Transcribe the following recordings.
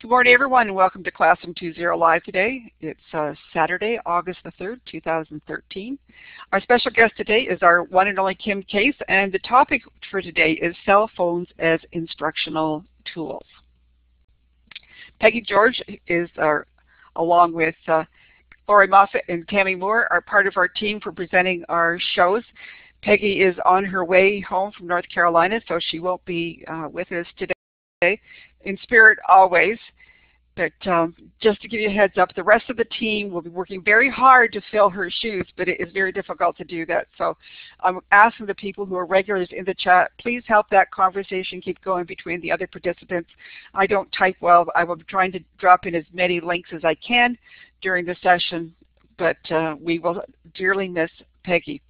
Good morning, everyone, and welcome to Classroom 2.0 Live today. It's uh, Saturday, August the 3rd, 2013. Our special guest today is our one and only Kim Caise, and the topic for today is cell phones as instructional tools. Peggy George is our, along with uh, Lori Moffat and Tammy Moore, are part of our team for presenting our shows. Peggy is on her way home from North Carolina, so she won't be uh, with us today in spirit always. But um, just to give you a heads up, the rest of the team will be working very hard to fill her shoes, but it is very difficult to do that. So I'm asking the people who are regulars in the chat, please help that conversation keep going between the other participants. I don't type well. I will be trying to drop in as many links as I can during the session, but uh, we will dearly miss Peggy.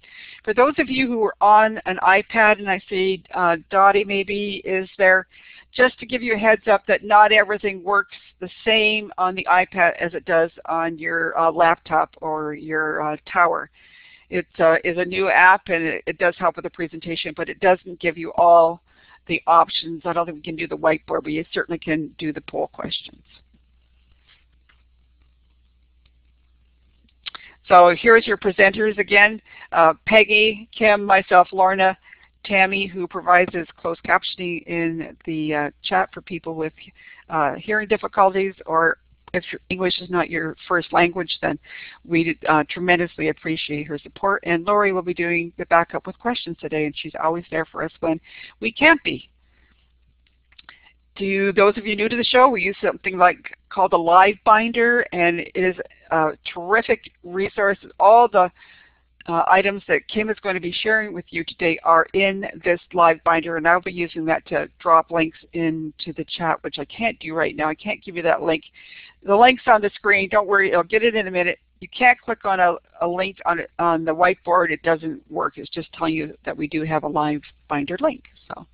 For those of you who are on an iPad, and I see uh, Dottie maybe is there, just to give you a heads up that not everything works the same on the iPad as it does on your uh, laptop or your uh, tower. It uh, is a new app and it, it, does help with the presentation, but it doesn't give you all the options. I don't think we can do the whiteboard, but you certainly can do the poll questions. So here's your presenters again, uh, Peggy, Kim, myself, Lorna, Tammy, who provides us closed captioning in the uh, chat for people with uh, hearing difficulties, or if English is not your first language, then we uh, tremendously appreciate her support. And Lori will be doing the backup with questions today, and she's always there for us when we can't be. To those of you new to the show, we use something like called a live binder, and it is a terrific resource. All the uh, items that Kim is going to be sharing with you today are in this live binder and I'll be using that to drop links into the chat which I can't do right now. I can't give you that link. The link's on the screen. Don't worry, I'll get it in a minute. You can't click on a, a link on, on the whiteboard. It doesn't work. It's just telling you that we do have a live binder link. So,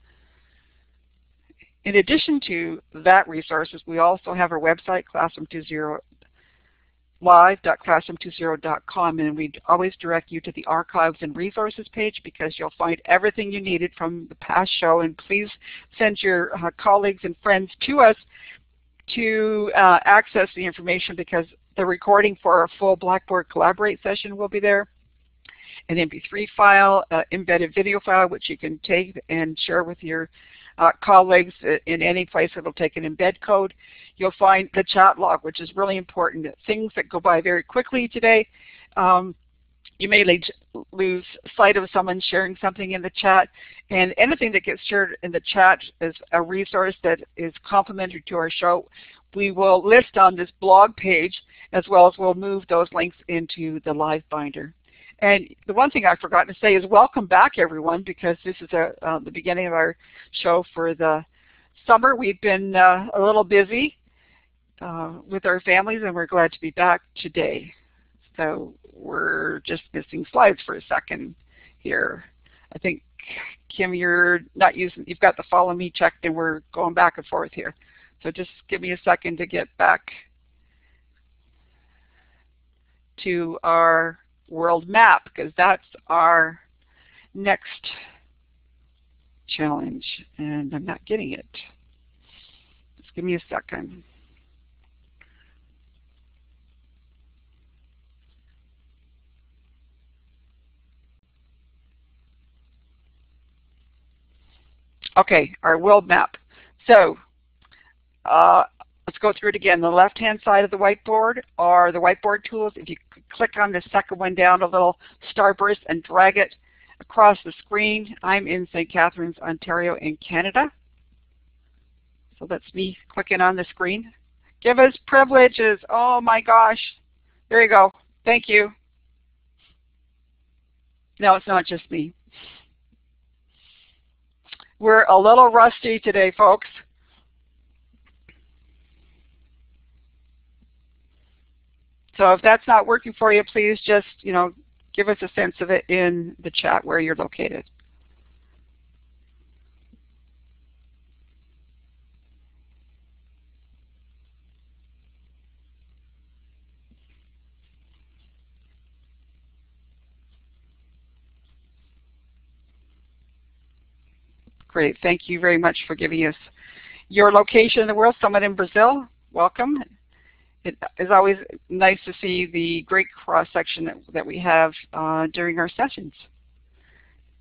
In addition to that resources, we also have our website, Classroom20 live.classroom20.com and we always direct you to the archives and resources page because you'll find everything you needed from the past show. And please send your uh, colleagues and friends to us to uh, access the information because the recording for our full Blackboard Collaborate session will be there. An MP3 file, uh, embedded video file which you can take and share with your uh, colleagues in any place that will take an embed code. You'll find the chat log, which is really important. Things that go by very quickly today. Um, you may lose sight of someone sharing something in the chat, and anything that gets shared in the chat is a resource that is complementary to our show. We will list on this blog page as well as we'll move those links into the live binder. And the one thing I've forgotten to say is welcome back everyone because this is a, uh, the beginning of our show for the summer. We've been uh, a little busy uh, with our families and we're glad to be back today. So we're just missing slides for a second here. I think Kim you're not using, you've got the follow me checked and we're going back and forth here. So just give me a second to get back to our world map because that's our next challenge and I'm not getting it. Just give me a second. Okay, our world map. So uh, let's go through it again. The left-hand side of the whiteboard are the whiteboard tools. If you click on the second one down, a little starburst, and drag it across the screen. I'm in St. Catharines, Ontario in Canada. So that's me clicking on the screen. Give us privileges. Oh my gosh. There you go. Thank you. No, it's not just me. We're a little rusty today, folks. So if that's not working for you, please just, you know, give us a sense of it in the chat where you're located. Great. Thank you very much for giving us your location in the world. Someone in Brazil. welcome. It is always nice to see the great cross-section that, that we have uh, during our sessions.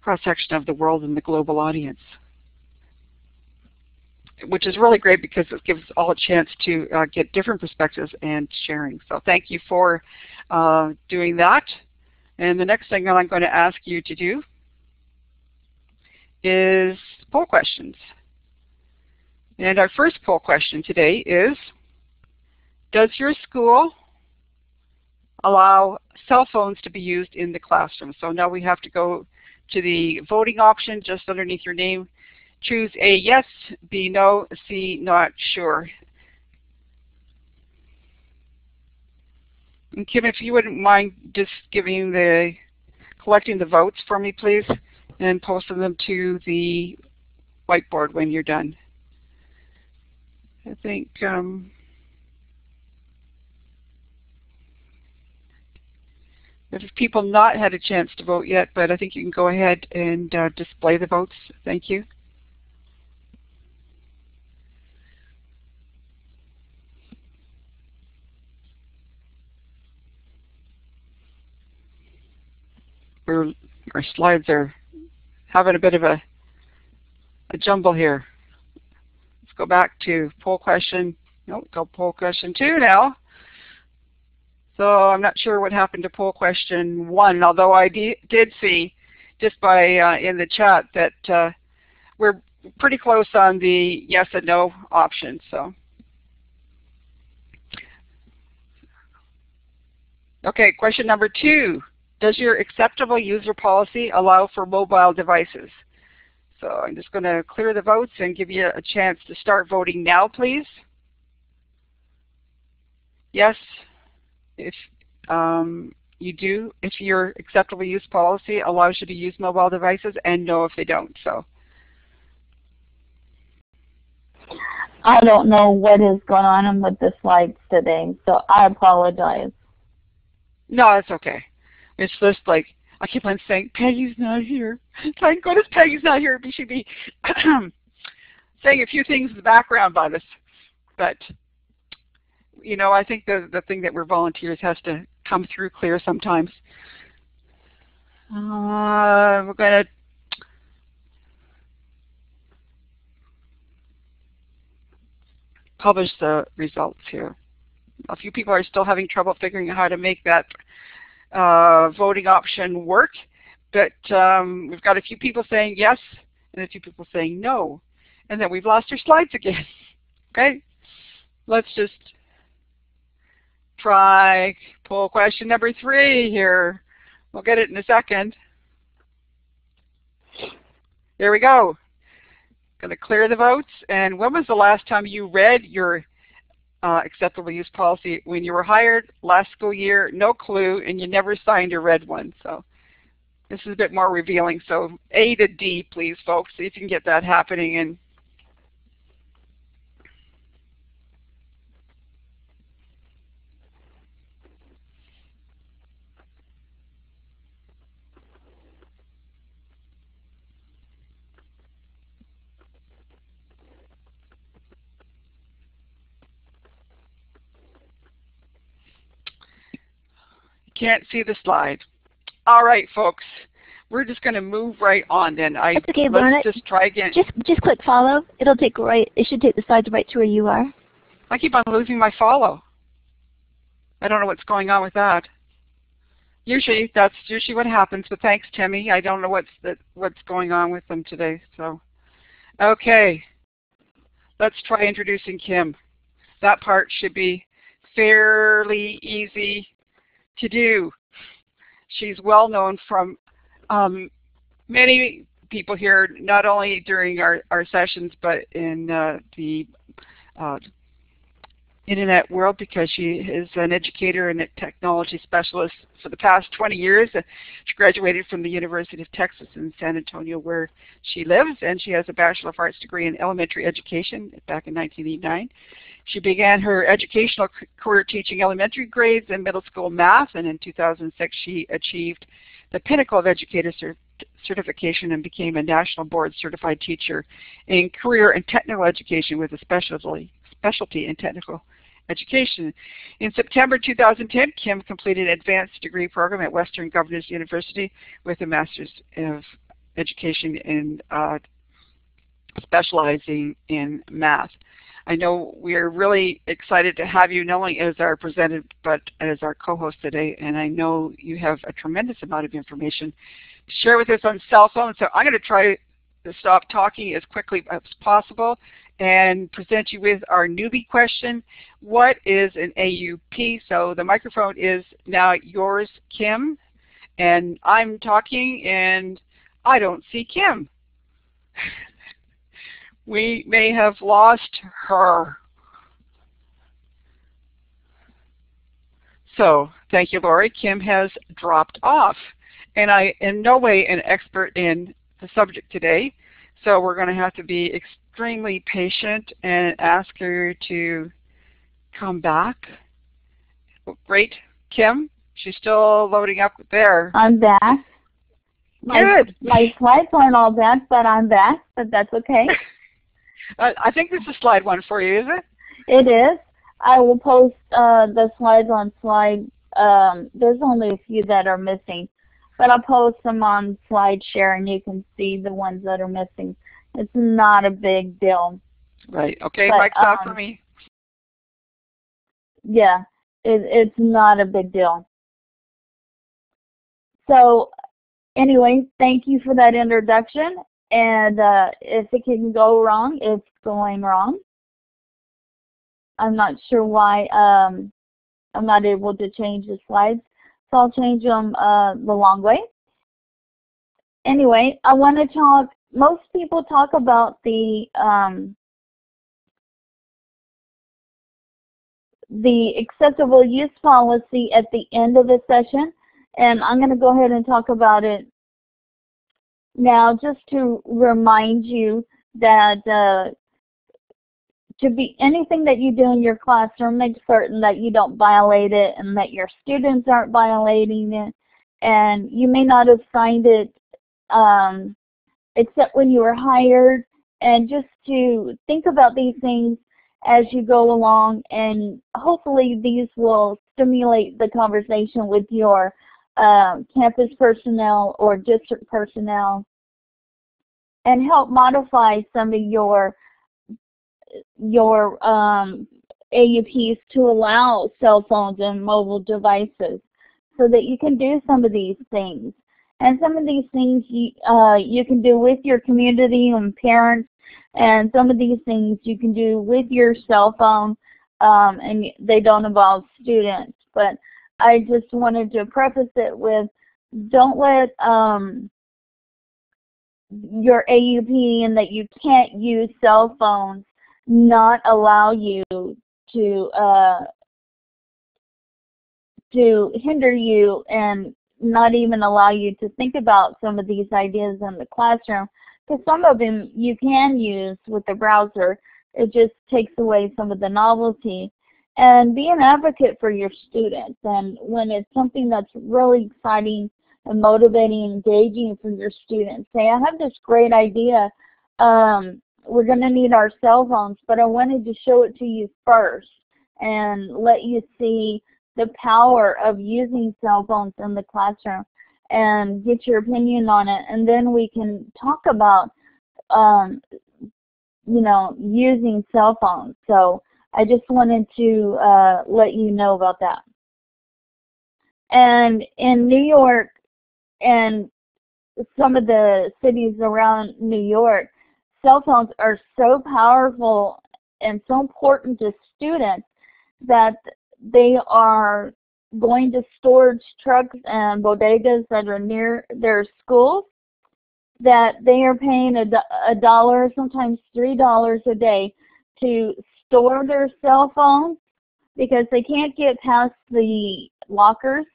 Cross-section of the world and the global audience. Which is really great because it gives all a chance to uh, get different perspectives and sharing. So thank you for uh, doing that. And the next thing I'm going to ask you to do is poll questions. And our first poll question today is, does your school allow cell phones to be used in the classroom? So now we have to go to the voting option just underneath your name. Choose A, yes, B, no, C, not sure. And Kim, if you wouldn't mind just giving the, collecting the votes for me, please, and posting them to the whiteboard when you're done. I think um, if people not had a chance to vote yet, but I think you can go ahead and uh, display the votes. Thank you. Our slides are having a bit of a, a jumble here Let's go back to poll question, no, go poll question two now. So I'm not sure what happened to poll question one, although I did see just by uh, in the chat that uh, we're pretty close on the yes and no option. So, okay, question number two: Does your acceptable user policy allow for mobile devices? So I'm just going to clear the votes and give you a chance to start voting now, please. Yes, if um, you do, if your acceptable use policy allows you to use mobile devices, and no if they don't. So. I don't know what is going on with the slides today, so I apologize. No, it's okay. It's just like I keep on saying, Peggy's not here. Thank goodness Peggy's not here. She should be saying a few things in the background about us. But, you know, I think the, the thing that we're volunteers has to come through clear sometimes. Uh, we're going to publish the results here. A few people are still having trouble figuring out how to make that uh, voting option work. But um, we've got a few people saying yes and a few people saying no. And then we've lost our slides again. okay? Let's just try poll question number three here. We'll get it in a second. There we go. Going to clear the votes. And when was the last time you read your uh, acceptable use policy when you were hired last school year, no clue, and you never signed or read one. So this is a bit more revealing. So A to D, please, folks, see if you can get that happening. Can't see the slide. All right, folks. We're just going to move right on then. I, That's okay, let's just try again. Just, just click follow. It'll take right. It should take the slides right to where you are. I keep on losing my follow. I don't know what's going on with that. Usually, that's usually what happens. But thanks, Timmy. I don't know what's the, what's going on with them today. So, okay. Let's try introducing Kim. That part should be fairly easy to do. She's well known from um, many people here, not only during our, our sessions, but in uh, the uh, internet world because she is an educator and a technology specialist for the past 20 years. She graduated from the University of Texas in San Antonio where she lives and she has a Bachelor of Arts degree in elementary education back in 1989. She began her educational career teaching elementary grades and middle school math, and in 2006 she achieved the pinnacle of educator cert certification and became a national board certified teacher in career and technical education with a specialty, specialty in technical education. In September 2010, Kim completed an advanced degree program at Western Governors University with a Master's of Education in uh, specializing in math. I know we are really excited to have you not only as our presenter but as our co-host today and I know you have a tremendous amount of information to share with us on cell phones so I'm going to try to stop talking as quickly as possible and present you with our newbie question. What is an AUP? So the microphone is now yours, Kim, and I'm talking and I don't see Kim. We may have lost her. So thank you, Lori. Kim has dropped off. And I in no way an expert in the subject today, so we're going to have to be extremely patient and ask her to come back. Great. Kim, she's still loading up there. I'm back. My, Good. My slides aren't all back, but I'm back, but that's okay. Uh, I think this is slide one for you, is it? It is. I will post uh, the slides on slide. Um, there's only a few that are missing, but I'll post them on SlideShare and you can see the ones that are missing. It's not a big deal. Right. Okay, But, mic's off for um, me. Yeah, it, it's not a big deal. So anyway, thank you for that introduction. And uh, if it can go wrong, it's going wrong. I'm not sure why um, I'm not able to change the slides. So I'll change them uh, the long way. Anyway, I want to talk, most people talk about the um, the accessible use policy at the end of the session, and I'm going to go ahead and talk about it now just to remind you that uh, to be anything that you do in your classroom, make certain that you don't violate it and that your students aren't violating it. And you may not have signed it um, except when you were hired. And just to think about these things as you go along and hopefully these will stimulate the conversation with your uh, campus personnel or district personnel and help modify some of your your um, AUPs to allow cell phones and mobile devices so that you can do some of these things. And some of these things you, uh, you can do with your community and parents, and some of these things you can do with your cell phone, um, and they don't involve students. But I just wanted to preface it with don't let um, your AUP and that you can't use cell phones not allow you to uh, to hinder you and not even allow you to think about some of these ideas in the classroom. Because some of them you can use with the browser. It just takes away some of the novelty and be an advocate for your students and when it's something that's really exciting and motivating and engaging for your students say I have this great idea um, we're going to need our cell phones, but I wanted to show it to you first and let you see the power of using cell phones in the classroom and get your opinion on it. And then we can talk about, um, you know, using cell phones. So I just wanted to uh, let you know about that. And in New York and some of the cities around New York, cell phones are so powerful and so important to students that they are going to storage trucks and bodegas that are near their schools that they are paying a, a dollar, sometimes three dollars a day to store their cell phones because they can't get past the lockers.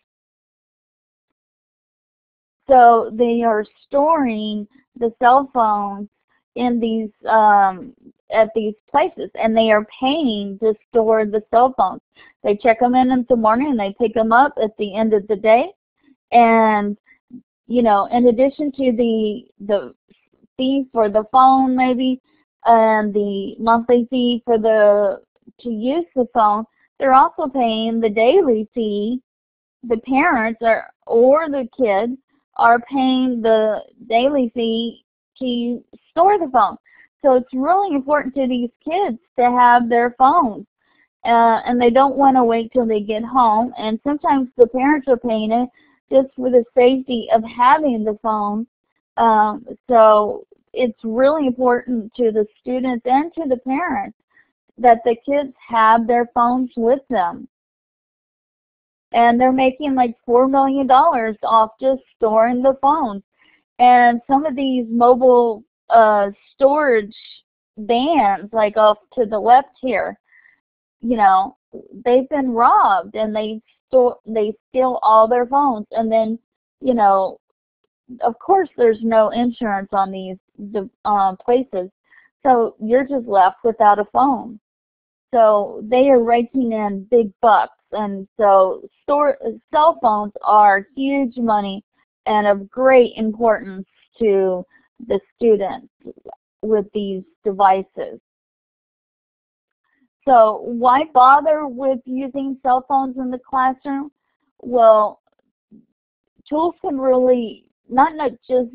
So they are storing the cell phones in these um, at these places, and they are paying to store the cell phones. They check them in in the morning, and they pick them up at the end of the day. And you know, in addition to the the fee for the phone, maybe, and the monthly fee for the to use the phone, they're also paying the daily fee. The parents are, or the kids are paying the daily fee to store the phone. So it's really important to these kids to have their phones. Uh, and they don't want to wait till they get home. And sometimes the parents are paying it just for the safety of having the phone. Um, so it's really important to the students and to the parents that the kids have their phones with them. And they're making like $4 million off just storing the phones. And some of these mobile uh, storage vans, like off to the left here, you know, they've been robbed and they store they steal all their phones and then, you know, of course there's no insurance on these um, places. So you're just left without a phone. So they are raking in big bucks and so store cell phones are huge money and of great importance to the students with these devices. So why bother with using cell phones in the classroom? Well, tools can really not, not just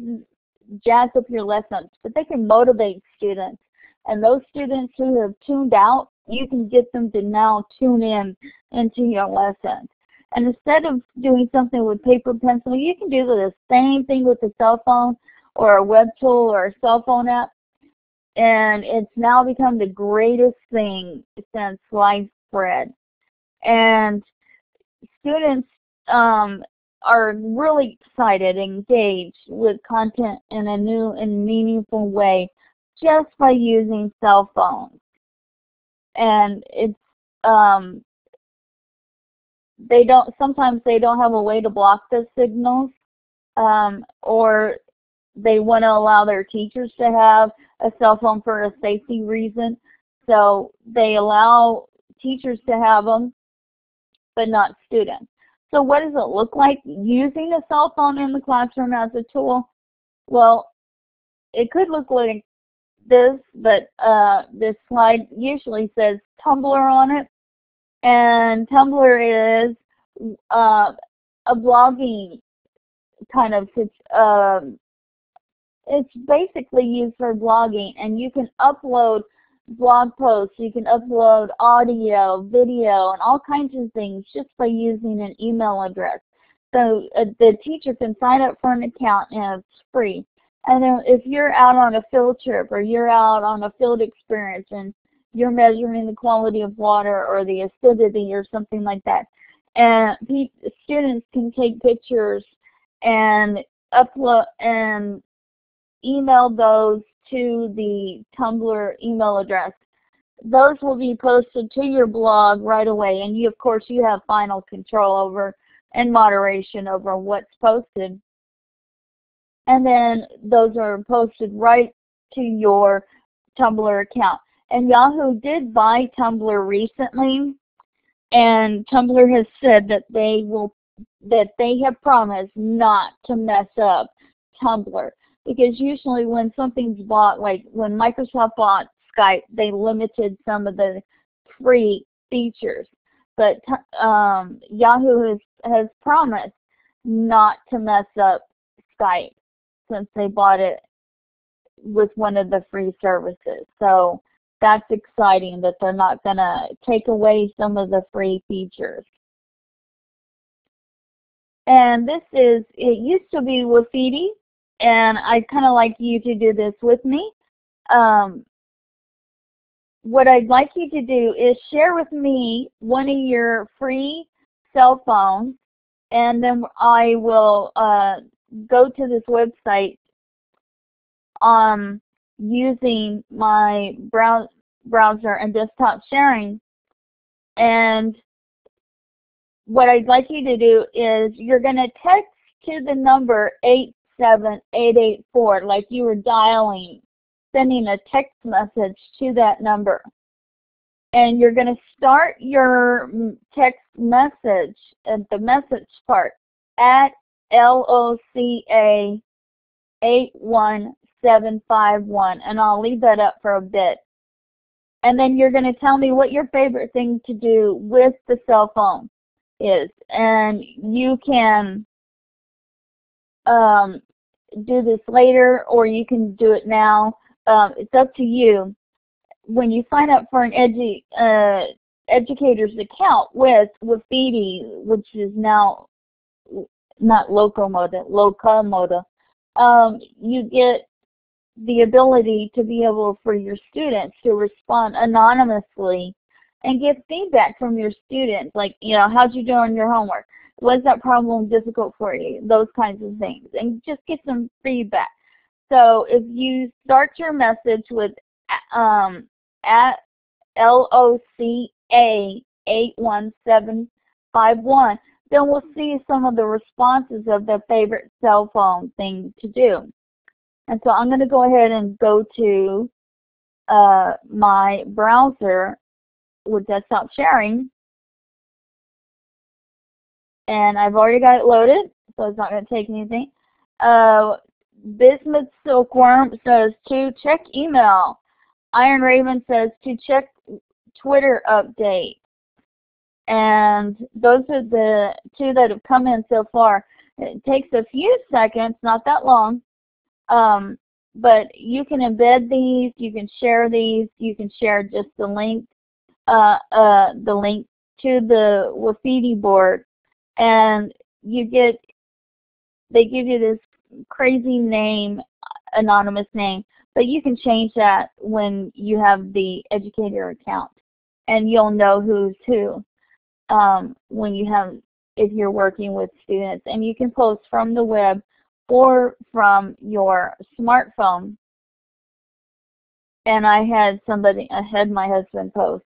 jazz up your lessons, but they can motivate students. And those students who have tuned out, you can get them to now tune in into your lessons. And instead of doing something with paper pencil, you can do the same thing with a cell phone or a web tool or a cell phone app and it's now become the greatest thing since sliced bread. And students um, are really excited, engaged with content in a new and meaningful way just by using cell phones. And it's um, they don't sometimes they don't have a way to block the signals um, or they want to allow their teachers to have a cell phone for a safety reason. So they allow teachers to have them, but not students. So what does it look like using a cell phone in the classroom as a tool? Well, it could look like this, but uh, this slide usually says Tumblr on it. And Tumblr is uh, a blogging kind of um, it's basically used for blogging and you can upload blog posts, you can upload audio, video, and all kinds of things just by using an email address. So uh, the teacher can sign up for an account and it's free. And then if you're out on a field trip or you're out on a field experience and you're measuring the quality of water or the acidity or something like that, and students can take pictures and upload and email those to the Tumblr email address. Those will be posted to your blog right away, and you, of course, you have final control over and moderation over what's posted. And then those are posted right to your Tumblr account. And Yahoo did buy Tumblr recently, and Tumblr has said that they will that they have promised not to mess up Tumblr because usually when something's bought, like when Microsoft bought Skype, they limited some of the free features. But um, Yahoo has, has promised not to mess up Skype since they bought it with one of the free services. So that's exciting that they're not going to take away some of the free features. And this is, it used to be Wiffiti, and I'd kind of like you to do this with me. Um, what I'd like you to do is share with me one of your free cell phones, and then I will uh, go to this website um, using my brow browser and desktop sharing. And what I'd like you to do is you're going to text to the number 8 7884, like you were dialing, sending a text message to that number. And you're going to start your text message at the message part at LOCA 81751. And I'll leave that up for a bit. and then you're going to tell me what your favorite thing to do with the cell phone is. And you can um, do this later or you can do it now. Um, it's up to you. When you sign up for an edu uh, educator's account with Wiffiti, which is now not Locamoda, Locamoda, um, you get the ability to be able for your students to respond anonymously and get feedback from your students, like, you know, how'd you do on your homework? Was that problem difficult for you? Those kinds of things. And just get some feedback. So if you start your message with um, at LOCA 81751, then we'll see some of the responses of the favorite cell phone thing to do. And so I'm going to go ahead and go to uh, my browser with desktop sharing. And I've already got it loaded, so it's not going to take anything. Uh, Bismuth Silkworm says to check email. Iron Raven says to check Twitter update. And those are the two that have come in so far. It takes a few seconds, not that long, um, but you can embed these, you can share these, you can share just the link, uh, uh, the link to the Wiffiti board, and you get, they give you this crazy name, anonymous name, but you can change that when you have the educator account, and you'll know who's who um, when you have, if you're working with students. And you can post from the web or from your smartphone. And I had somebody, I had my husband post.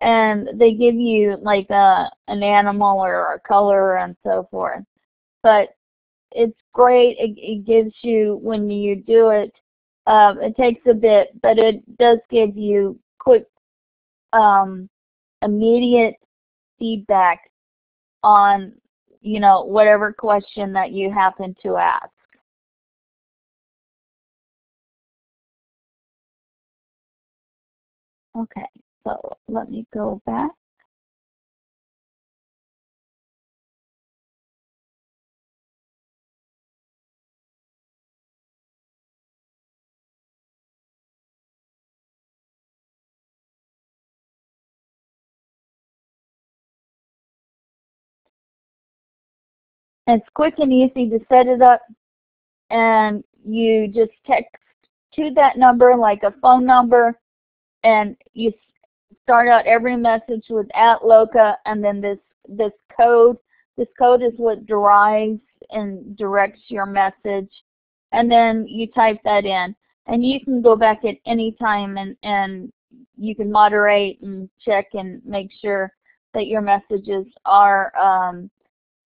And they give you like a, an animal or a color and so forth. But it's great. It, it gives you, when you do it, um, it takes a bit, but it does give you quick, um, immediate feedback on, you know, whatever question that you happen to ask. Okay, so let me go back. It's quick and easy to set it up and you just text to that number like a phone number and you start out every message with at loca and then this this code this code is what drives and directs your message and then you type that in and you can go back at any time and and you can moderate and check and make sure that your messages are um,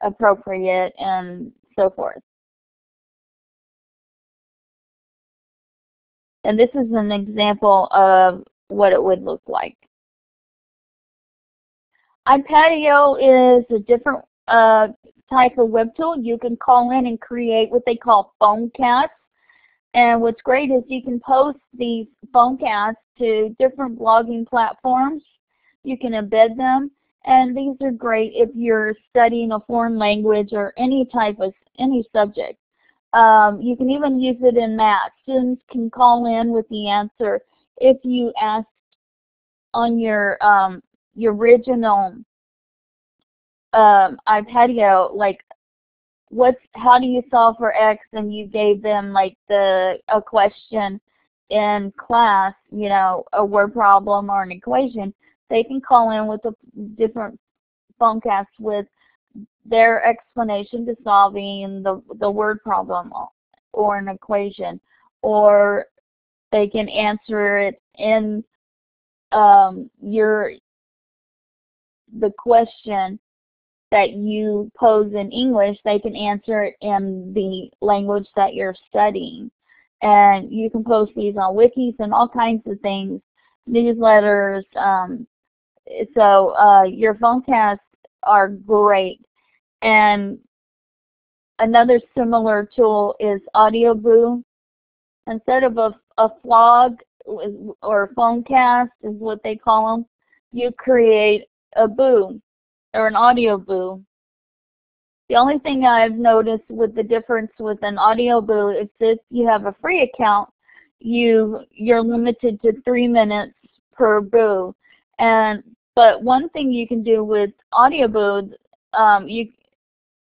appropriate and so forth. And this is an example of what it would look like. iPadio is a different uh, type of web tool. You can call in and create what they call phone casts. And what's great is you can post these phone casts to different blogging platforms. You can embed them and these are great if you're studying a foreign language or any type of any subject. Um, you can even use it in math. Students can call in with the answer if you ask on your um, original um, iPadio, like what's how do you solve for X, and you gave them like the a question in class, you know, a word problem or an equation. They can call in with a different phone cast with their explanation to solving the, the word problem or an equation. Or they can answer it in um, your the question that you pose in English, they can answer it in the language that you're studying. And you can post these on wikis and all kinds of things, newsletters, um, so uh, your phone casts are great. And another similar tool is AudioBoo. Instead of a, a phlog or phone cast is what they call them, you create a boo or an audio boo. The only thing I've noticed with the difference with an audio boo is if you have a free account, you you're limited to three minutes per boo. And but one thing you can do with audio boo, um, you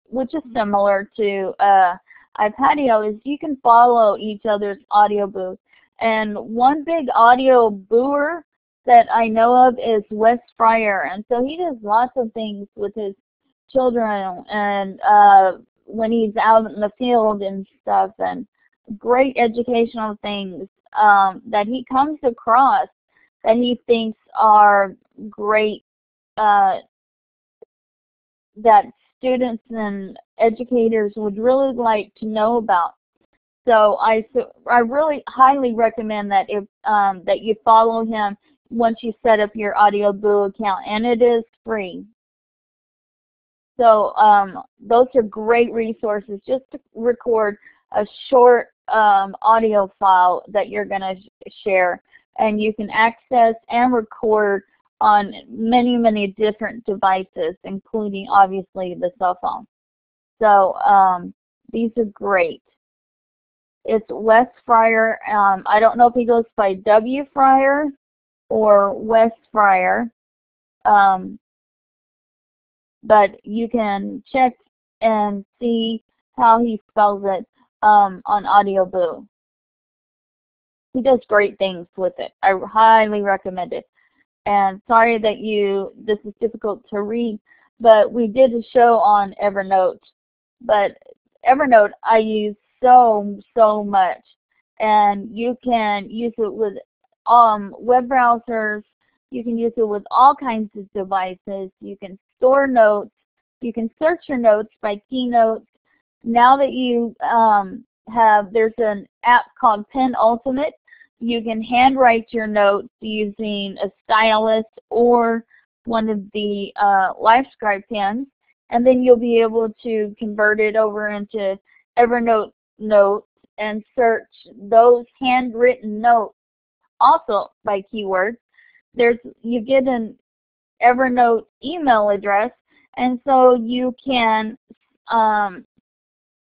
which is similar to uh, iPadio, is you can follow each other's audio booth. And one big audio booer that I know of is Wes Fryer, and so he does lots of things with his children and uh, when he's out in the field and stuff, and great educational things um, that he comes across that he thinks are great uh, that students and educators would really like to know about. So I so I really highly recommend that if um, that you follow him once you set up your AudioBoo account, and it is free. So um, those are great resources just to record a short um, audio file that you're going to share, and you can access and record on many, many different devices, including obviously the cell phone. So um, these are great. It's Wes Fryer. Um, I don't know if he goes by W Fryer or Wes Fryer, um, but you can check and see how he spells it um, on AudioBoo. He does great things with it. I highly recommend it. And sorry that you this is difficult to read, but we did a show on Evernote. But Evernote I use so so much, and you can use it with um, web browsers. You can use it with all kinds of devices. You can store notes. You can search your notes by keynotes. Now that you um, have, there's an app called Penultimate you can handwrite your notes using a stylus or one of the uh, LiveScribe pens, and then you'll be able to convert it over into Evernote notes and search those handwritten notes also by keywords. There's you get an Evernote email address, and so you can um,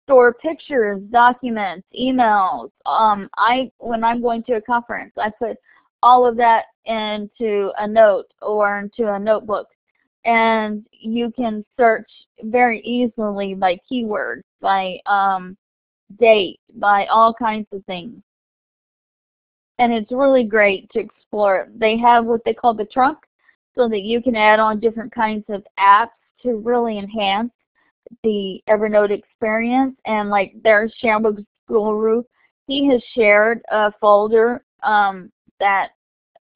store pictures, documents, emails. Um, I when I'm going to a conference, I put all of that into a note or into a notebook, and you can search very easily by keywords, by um, date, by all kinds of things. And it's really great to explore. They have what they call the trunk, so that you can add on different kinds of apps to really enhance the Evernote experience. And like their Shambook Guru, he has shared a folder um, that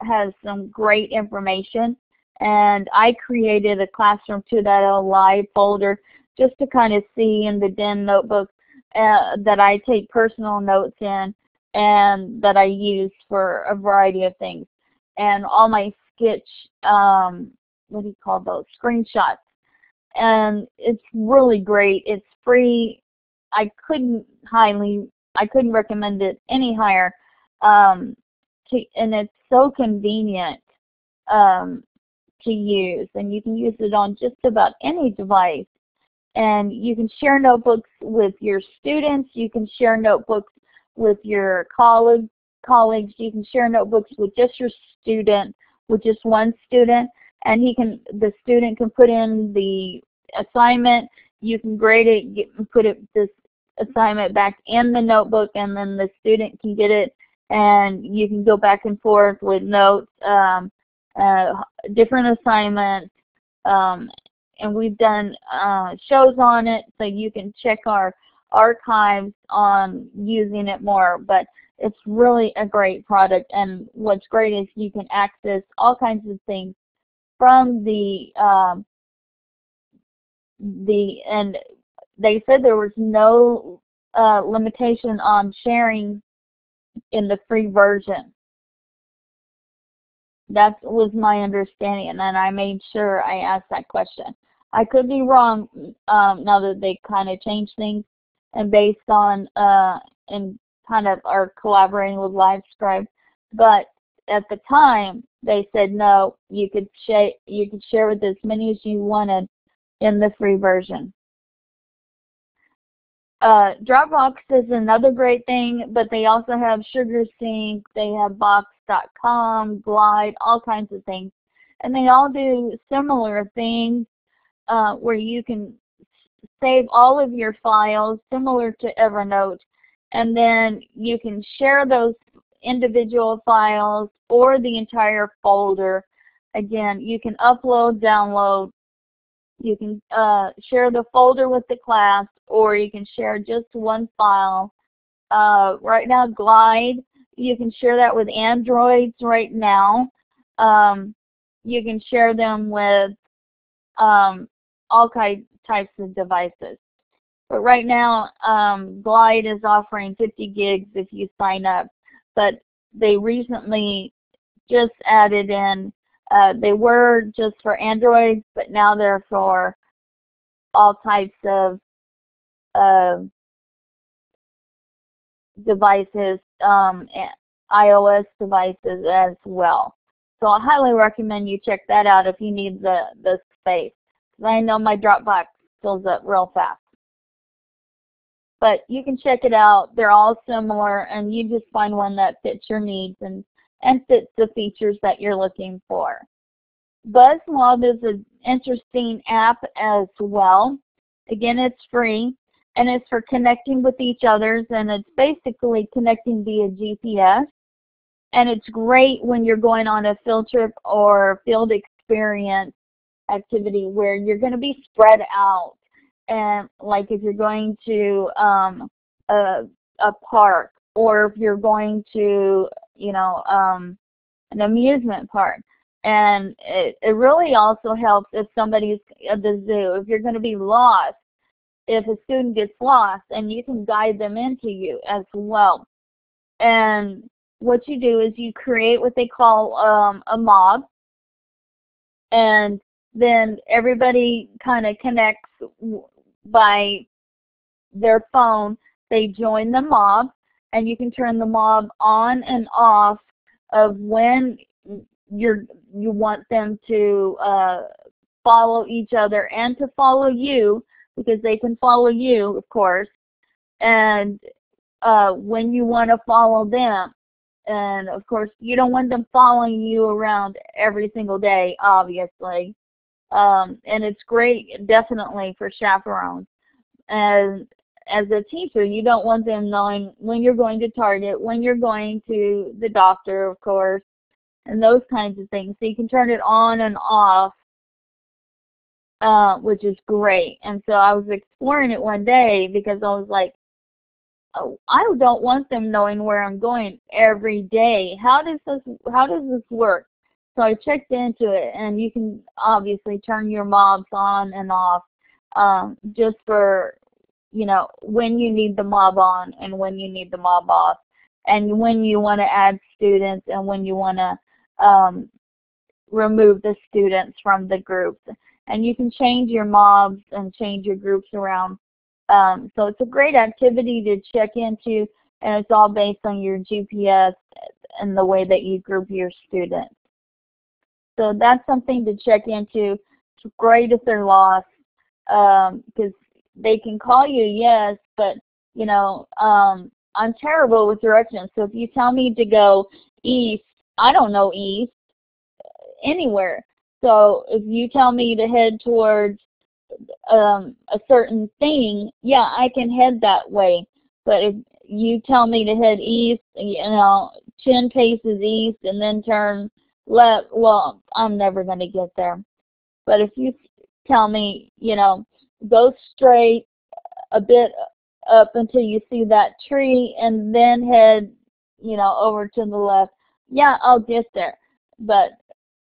has some great information. And I created a Classroom 2.0 live folder just to kind of see in the Den notebook uh, that I take personal notes in and that I use for a variety of things. And all my sketch, um, what do you call those, screenshots and it's really great. It's free. I couldn't highly, I couldn't recommend it any higher. Um, to, and it's so convenient um, to use, and you can use it on just about any device. And you can share notebooks with your students. You can share notebooks with your colleagues. Colleagues. You can share notebooks with just your student, with just one student and he can the student can put in the assignment you can grade it get, put it this assignment back in the notebook and then the student can get it and you can go back and forth with notes um, uh, different assignments um, and we've done uh, shows on it so you can check our archives on using it more but it's really a great product and what's great is you can access all kinds of things from the um, the and they said there was no uh, limitation on sharing in the free version. That was my understanding, and then I made sure I asked that question. I could be wrong um, now that they kind of changed things, and based on uh, and kind of are collaborating with LiveScribe, but at the time they said no, you could share you could share with as many as you wanted in the free version. Uh, Dropbox is another great thing, but they also have SugarSync, they have Box.com, Glide, all kinds of things. And they all do similar things uh, where you can save all of your files similar to Evernote and then you can share those individual files or the entire folder. Again, you can upload, download, you can uh, share the folder with the class or you can share just one file. Uh, right now, Glide, you can share that with Androids right now. Um, you can share them with um, all kinds types of devices. But right now, um, Glide is offering 50 gigs if you sign up. But they recently just added in, uh, they were just for Android, but now they're for all types of uh, devices, um, iOS devices as well. So I highly recommend you check that out if you need the, the space. I know my Dropbox fills up real fast. But you can check it out. They're all similar, and you just find one that fits your needs and, and fits the features that you're looking for. BuzzMob is an interesting app as well. Again, it's free, and it's for connecting with each other, and it's basically connecting via GPS. And it's great when you're going on a field trip or field experience activity where you're going to be spread out. And like if you're going to um, a, a park or if you're going to, you know, um, an amusement park. And it, it really also helps if somebody's at the zoo. If you're going to be lost, if a student gets lost, and you can guide them into you as well. And what you do is you create what they call um, a mob. And then everybody kind of connects by their phone. They join the mob, and you can turn the mob on and off of when you're you want them to uh, follow each other and to follow you because they can follow you, of course, and uh, when you want to follow them. And of course, you don't want them following you around every single day, obviously. Um, and it's great, definitely, for chaperones. And as a teacher, you don't want them knowing when you're going to Target, when you're going to the doctor, of course, and those kinds of things. So you can turn it on and off, uh, which is great. And so I was exploring it one day because I was like, oh, I don't want them knowing where I'm going every day. How does this How does this work? So I checked into it, and you can obviously turn your mobs on and off um, just for, you know, when you need the mob on and when you need the mob off, and when you want to add students and when you want to um, remove the students from the groups. And you can change your mobs and change your groups around. Um, so it's a great activity to check into, and it's all based on your GPS and the way that you group your students. So that's something to check into. It's great if they're lost because um, they can call you, yes, but you know, um, I'm terrible with directions. So if you tell me to go east, I don't know east anywhere. So if you tell me to head towards um, a certain thing, yeah, I can head that way. But if you tell me to head east, you know, 10 paces east and then turn let well i'm never going to get there. But if you tell me you know go straight a bit up until you see that tree and then head you know over to the left yeah i'll get there. But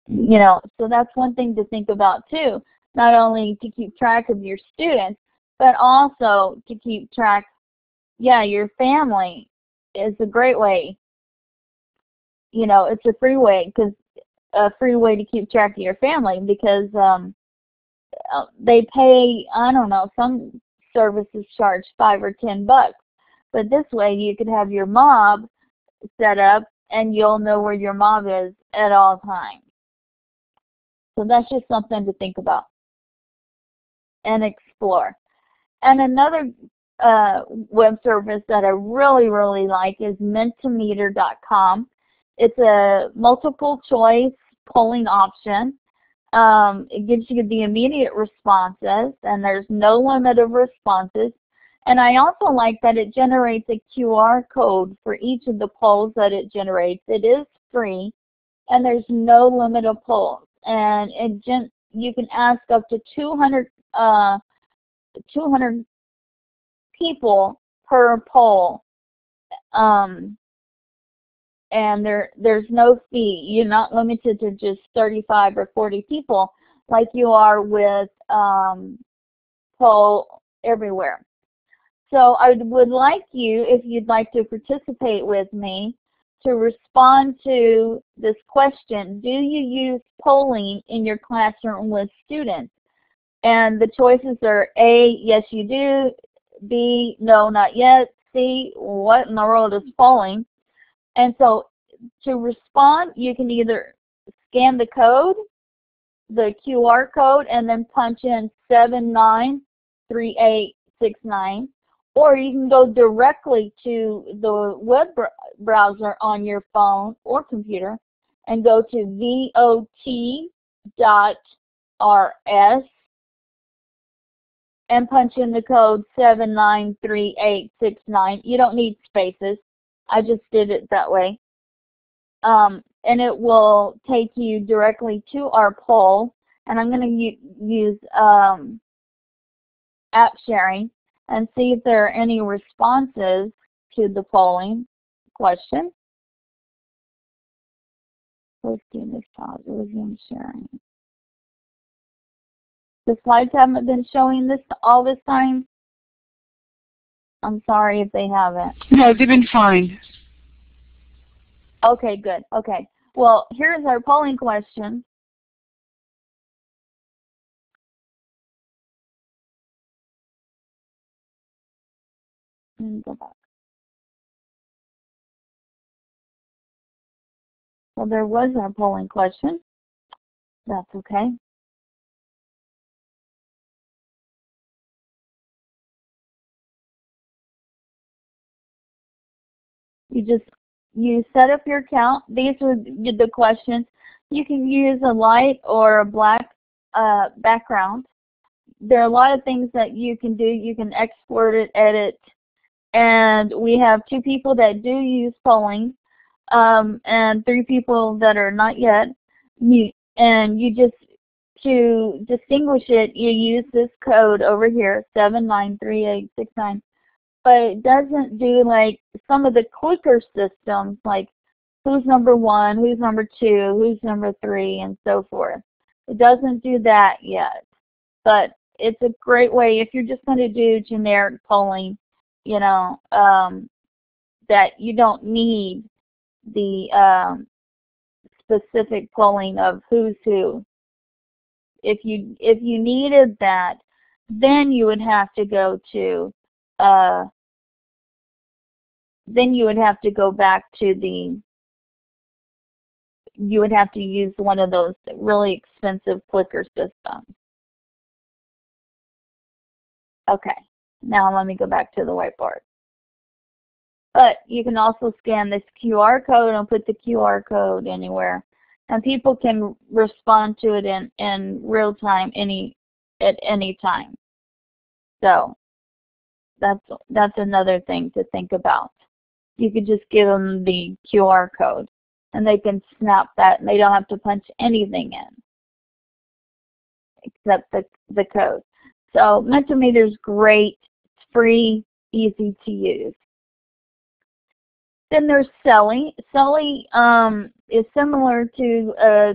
you know so that's one thing to think about too not only to keep track of your students but also to keep track yeah your family is a great way you know, it's a free way because a free way to keep track of your family because um, uh, they pay I don't know some services charge five or ten bucks, but this way you could have your mob set up and you'll know where your mob is at all times. So that's just something to think about and explore. And another uh, web service that I really, really like is mentimeter.com. It's a multiple choice polling option. Um, it gives you the immediate responses, and there's no limit of responses. And I also like that it generates a QR code for each of the polls that it generates. It is free, and there's no limit of polls. And it you can ask up to 200, uh, 200 people per poll. Um, and there there's no fee. You're not limited to just 35 or 40 people like you are with um, poll everywhere. So I would like you, if you'd like to participate with me, to respond to this question, do you use polling in your classroom with students? And the choices are A, yes you do, B, no not yet, C, what in the world is polling? And so to respond, you can either scan the code, the QR code, and then punch in 793869, or you can go directly to the web browser on your phone or computer and go to vot.rs and punch in the code 793869. You don't need spaces. I just did it that way. Um, and it will take you directly to our poll. And I'm going to use um, app sharing and see if there are any responses to the polling question. Posting this pause, resume sharing. The slides haven't been showing this all this time. I'm sorry if they haven't. No, they've been fine. Okay, good. Okay. Well, here's our polling question. And go back. Well, there was our polling question. That's okay. You just you set up your account. These are the questions. You can use a light or a black uh, background. There are a lot of things that you can do. You can export it, edit, and we have two people that do use polling um, and three people that are not yet. You, and you just, to distinguish it, you use this code over here, 793869 but it doesn't do like some of the quicker systems, like who's number one, who's number two, who's number three, and so forth. It doesn't do that yet, but it's a great way if you're just going to do generic polling, you know, um, that you don't need the um, specific polling of who's who. If you if you needed that, then you would have to go to uh, then you would have to go back to the you would have to use one of those really expensive clicker systems. Okay, now let me go back to the whiteboard. But you can also scan this QR code and put the QR code anywhere. And people can respond to it in, in real time any at any time. So that's that's another thing to think about. You could just give them the QR code and they can snap that and they don't have to punch anything in except the, the code. So Mentimeter is great, it's free, easy to use. Then there's Celly. Celly um, is similar to uh,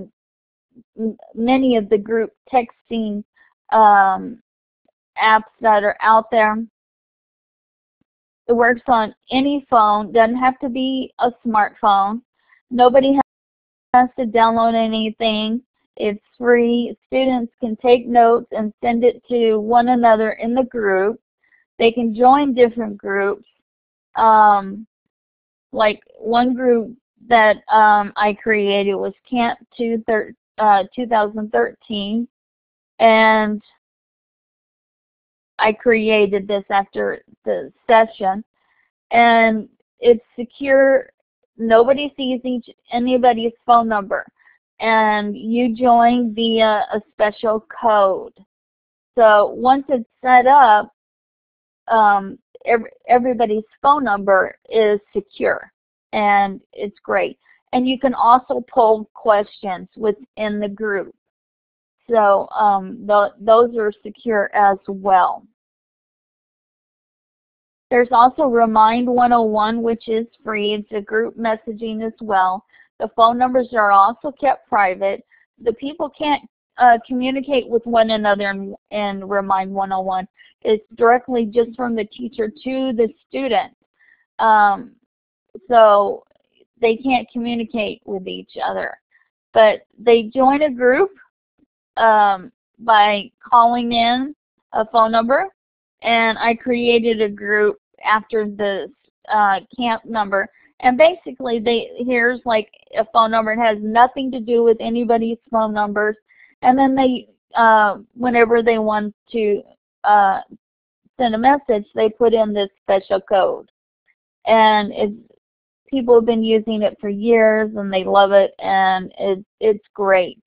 many of the group texting um, apps that are out there. It works on any phone, doesn't have to be a smartphone. Nobody has to download anything. It's free. Students can take notes and send it to one another in the group. They can join different groups. Um, like one group that um, I created was Camp two thir- uh, 2013, and I created this after the session, and it's secure. Nobody sees each anybody's phone number, and you join via a special code. So once it's set up, um, every, everybody's phone number is secure, and it's great. And you can also poll questions within the group. So um, th those are secure as well. There's also Remind 101, which is free. It's a group messaging as well. The phone numbers are also kept private. The people can't uh, communicate with one another in, in Remind 101. It's directly just from the teacher to the student. Um, so they can't communicate with each other. But they join a group um, by calling in a phone number, and I created a group after the uh, camp number. And basically, they here's like a phone number. It has nothing to do with anybody's phone numbers. And then they, uh, whenever they want to uh, send a message, they put in this special code. And it's people have been using it for years, and they love it, and it, it's great.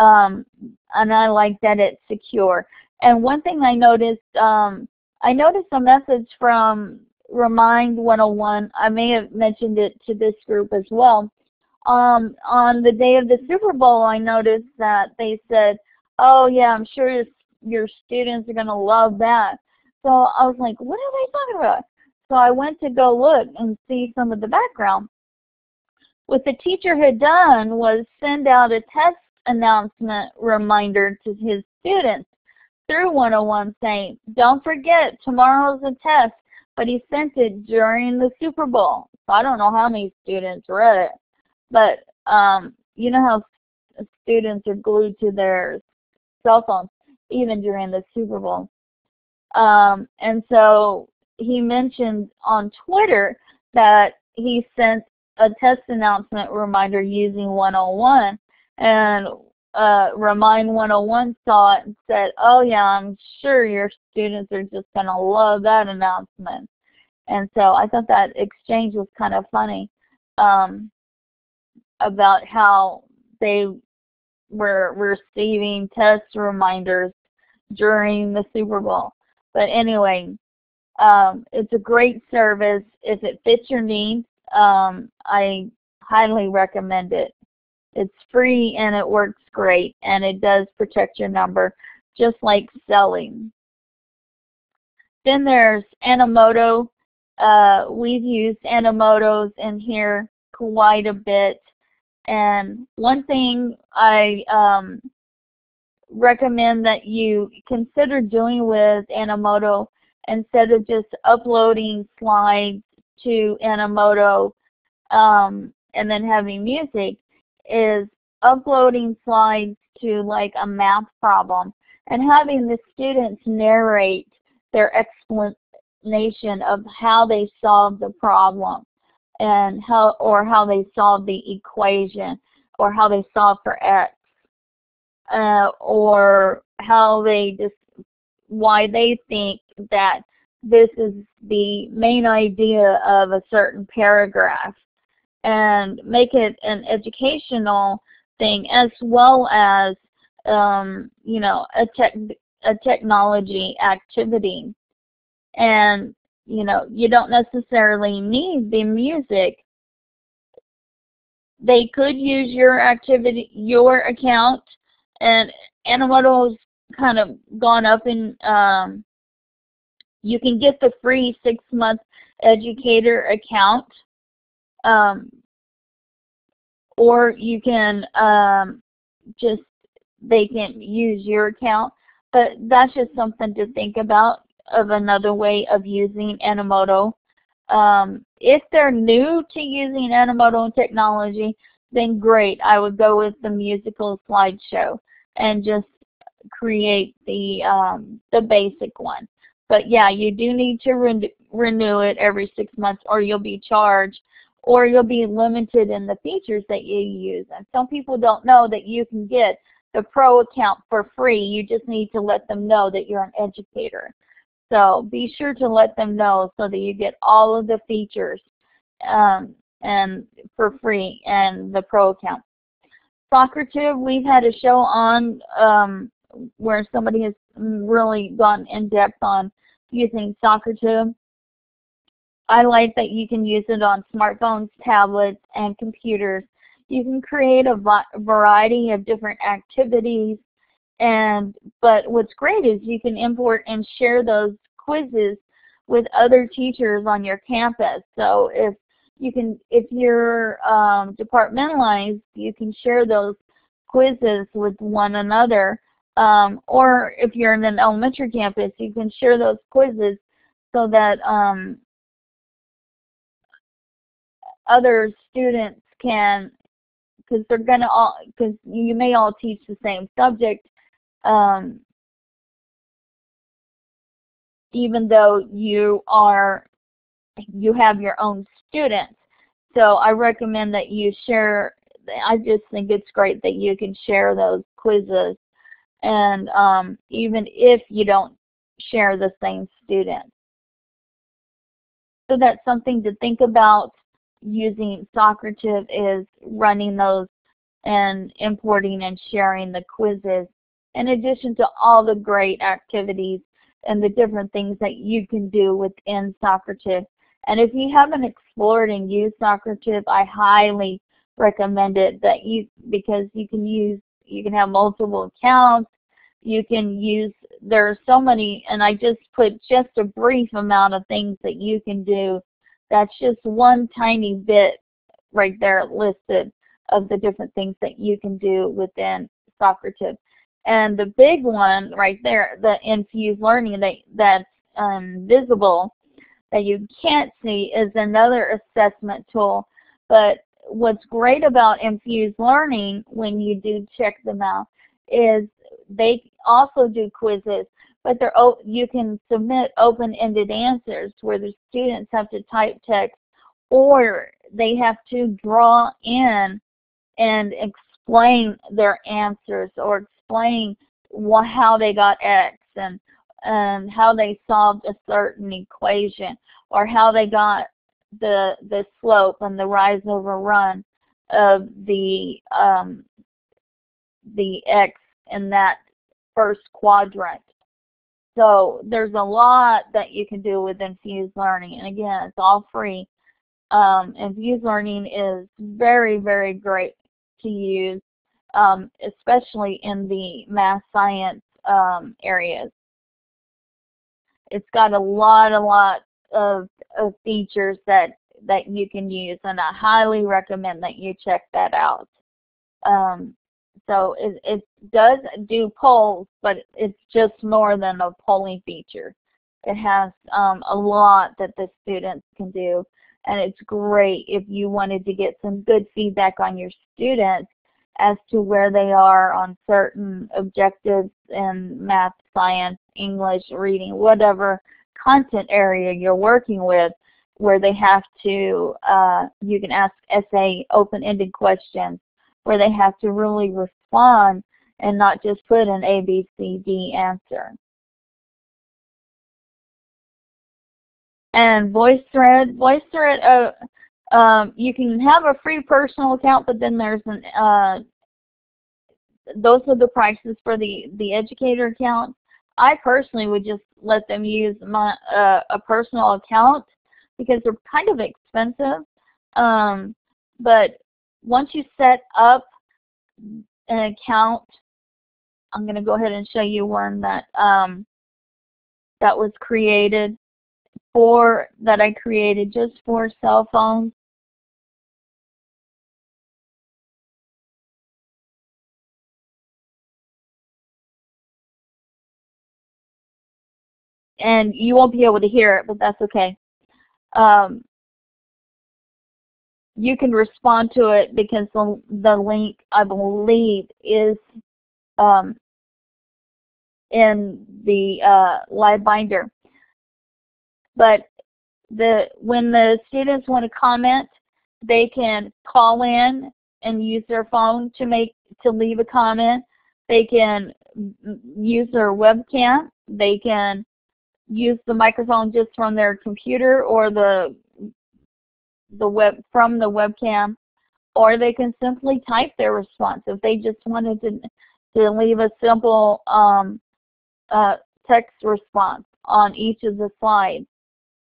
Um, and I like that it's secure. And one thing I noticed, um, I noticed a message from Remind 101. I may have mentioned it to this group as well. Um, on the day of the Super Bowl, I noticed that they said, oh yeah, I'm sure your, your students are going to love that. So I was like, what are they talking about? So I went to go look and see some of the background. What the teacher had done was send out a test announcement reminder to his students through 101 saying, don't forget, tomorrow's a test, but he sent it during the Super Bowl. So I don't know how many students read it, but um, you know how students are glued to their cell phones, even during the Super Bowl. Um, and so he mentioned on Twitter that he sent a test announcement reminder using 101, and uh, Remind 101 saw it and said, oh yeah, I'm sure your students are just going to love that announcement. And so I thought that exchange was kind of funny um, about how they were receiving test reminders during the Super Bowl. But anyway, um, it's a great service. If it fits your needs, um, I highly recommend it. It's free and it works great and it does protect your number just like Celly. Then there's Animoto. Uh, we've used Animotos in here quite a bit. And one thing I um, recommend that you consider doing with Animoto instead of just uploading slides to Animoto um, and then having music is uploading slides to like a math problem and having the students narrate their explanation of how they solved the problem and how or how they solved the equation or how they solved for x uh, or how they just why they think that this is the main idea of a certain paragraph and make it an educational thing as well as um, you know a tech a technology activity. And you know you don't necessarily need the music. They could use your activity your account and Animoto's kind of gone up in um, you can get the free six month educator account um, or you can um, just they can use your account but that's just something to think about of another way of using Animoto. Um, if they're new to using Animoto technology, then great. I would go with the musical slideshow and just create the um, the basic one. But yeah, you do need to re renew it every six months or you'll be charged or you'll be limited in the features that you use. And some people don't know that you can get the pro account for free. You just need to let them know that you're an educator. So be sure to let them know so that you get all of the features um, and for free and the pro account. Socrative, we've had a show on um, where somebody has really gone in depth on using Socrative. I like that you can use it on smartphones, tablets, and computers. You can create a variety of different activities and but what's great is you can import and share those quizzes with other teachers on your campus. So if you can, if you're um, departmentalized, you can share those quizzes with one another. Um, or if you're in an elementary campus, you can share those quizzes so that um, other students can, because they're going to all, because you may all teach the same subject, um, even though you are, you have your own students. So I recommend that you share, I just think it's great that you can share those quizzes and um, even if you don't share the same students. So that's something to think about using Socrative is running those and importing and sharing the quizzes in addition to all the great activities and the different things that you can do within Socrative. And if you haven't explored and used Socrative, I highly recommend it that you because you can use you can have multiple accounts. You can use there are so many and I just put just a brief amount of things that you can do. That's just one tiny bit right there listed of the different things that you can do within Socrative. And the big one right there, the infused learning that that's um, visible that you can't see is another assessment tool. But what's great about infused learning when you do check them out is they also do quizzes, but they're you can submit open-ended answers where the students have to type text or they have to draw in and explain their answers or explain how they got X and um, how they solved a certain equation or how they got the the slope and the rise over run of the um, the X in that first quadrant. So there's a lot that you can do with infused learning. And again, it's all free. Um, infused learning is very, very great to use um, especially in the math science um, areas. It's got a lot, a lot of, of features that, that you can use, and I highly recommend that you check that out. Um, so it, it does do polls, but it's just more than a polling feature. It has um, a lot that the students can do, and it's great if you wanted to get some good feedback on your students as to where they are on certain objectives in math, science, English, reading, whatever content area you're working with, where they have to, uh, you can ask essay open-ended questions, where they have to really respond and not just put an A, B, C, D answer. And VoiceThread, VoiceThread, uh, um, you can have a free personal account, but then there's an uh, those are the prices for the the educator account. I personally would just let them use my uh, a personal account because they're kind of expensive. Um, but once you set up an account, I'm going to go ahead and show you one that um, that was created for that I created just for cell phones. and you won't be able to hear it, but that's okay. Um, you can respond to it because the, the link, I believe, is um, in the uh, live binder. But the when the students want to comment, they can call in and use their phone to make to leave a comment. They can use their webcam. They can use the microphone just from their computer or the the web from the webcam or they can simply type their response. If they just wanted to to leave a simple um, uh, text response on each of the slides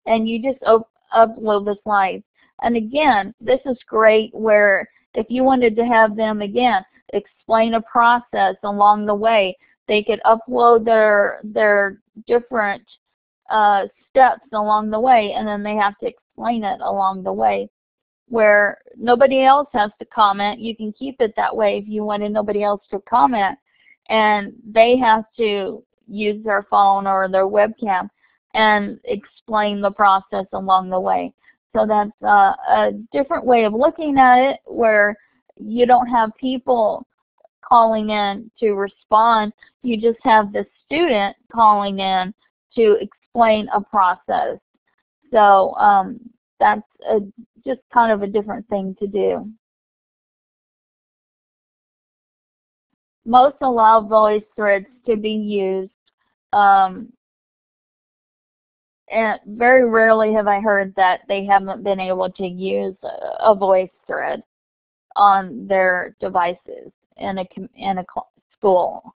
and you just up upload the slides. And again this is great where if you wanted to have them again explain a process along the way they could upload their their different uh, steps along the way, and then they have to explain it along the way. Where nobody else has to comment, you can keep it that way if you wanted nobody else to comment, and they have to use their phone or their webcam and explain the process along the way. So that's uh, a different way of looking at it where you don't have people calling in to respond. You just have the student calling in to explain a process. So um, that's a, just kind of a different thing to do. Most allow voice threads to be used. Um, and very rarely have I heard that they haven't been able to use a, a voice thread on their devices in a, in a school.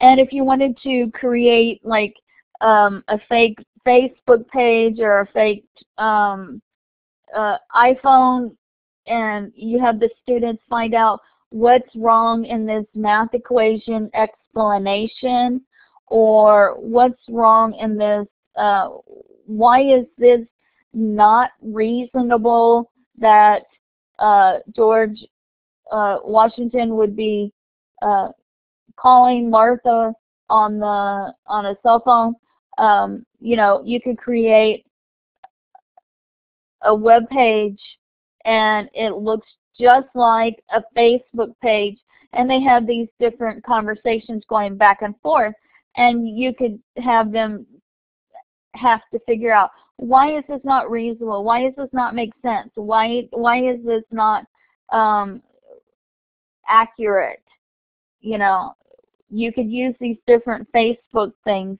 And if you wanted to create like um, a fake Facebook page or a fake um, uh, iPhone and you have the students find out what's wrong in this math equation explanation or what's wrong in this, uh, why is this not reasonable that uh, George uh, Washington would be uh, calling Martha on the on a cell phone. Um, you know, you could create a web page and it looks just like a Facebook page and they have these different conversations going back and forth and you could have them have to figure out why is this not reasonable? Why does this not make sense? Why why is this not um, accurate? You know, you could use these different Facebook things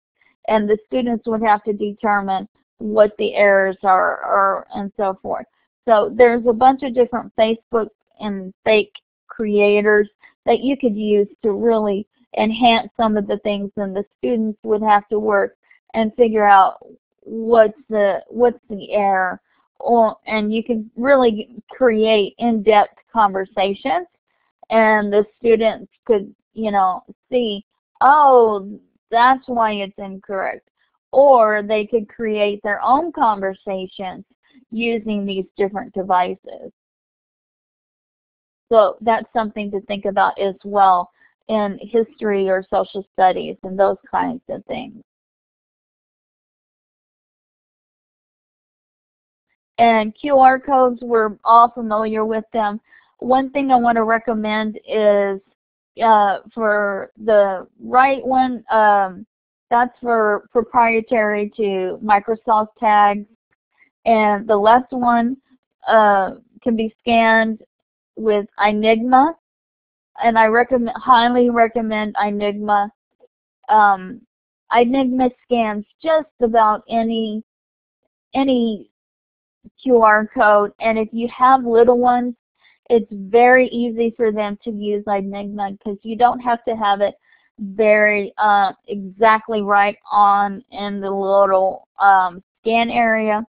and the students would have to determine what the errors are and so forth. So there's a bunch of different Facebook and fake creators that you could use to really enhance some of the things and the students would have to work and figure out what's the what's the error or and you can really create in-depth conversations and the students could you know, see, oh, that's why it's incorrect. Or they could create their own conversations using these different devices. So that's something to think about as well in history or social studies and those kinds of things. And QR codes, we're all familiar with them. One thing I want to recommend is uh, for the right one, um, that's for proprietary to Microsoft tags. And the left one uh, can be scanned with i-nigma. And I recommend, highly recommend i-nigma. Um, i-nigma scans just about any any QR code. And if you have little ones, it's very easy for them to use i-nigma because you don't have to have it very uh, exactly right on in the little um, scan area.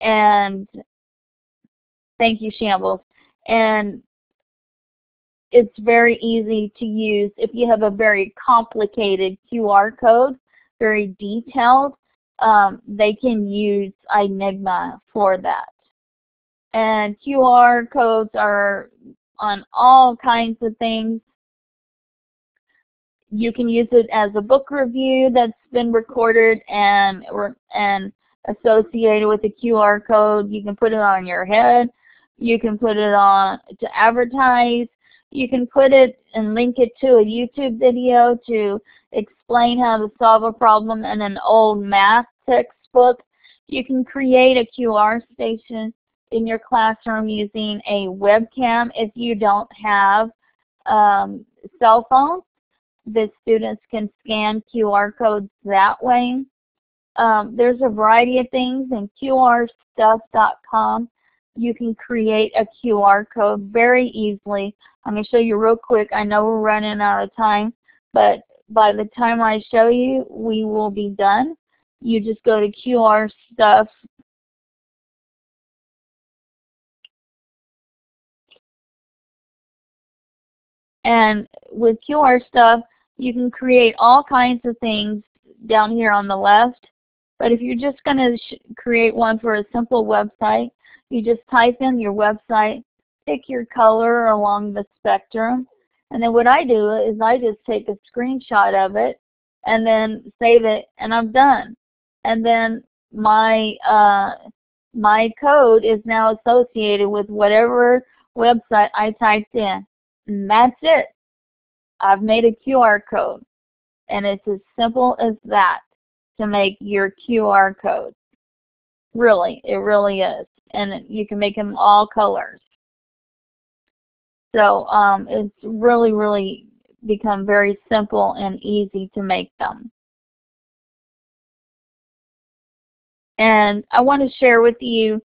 And thank you, Shambles. And it's very easy to use if you have a very complicated QR code, very detailed, um, they can use i-nigma for that. And QR codes are on all kinds of things. You can use it as a book review that's been recorded and and associated with a QR code. You can put it on your head. You can put it on to advertise. You can put it and link it to a YouTube video to explain how to solve a problem in an old math textbook. You can create a QR station in your classroom using a webcam if you don't have um, cell phones. The students can scan QR codes that way. Um, there's a variety of things in qrstuff.com. You can create a QR code very easily. I'm going to show you real quick. I know we're running out of time, but by the time I show you, we will be done. You just go to QR And with QR stuff, you can create all kinds of things down here on the left. But if you're just going to create one for a simple website, you just type in your website, pick your color along the spectrum, and then what I do is I just take a screenshot of it and then save it, and I'm done. And then my uh, my code is now associated with whatever website I typed in. That's it. I've made a QR code. And it's as simple as that to make your QR code. Really, it really is. And you can make them all colors. So um, it's really, really become very simple and easy to make them. And I want to share with you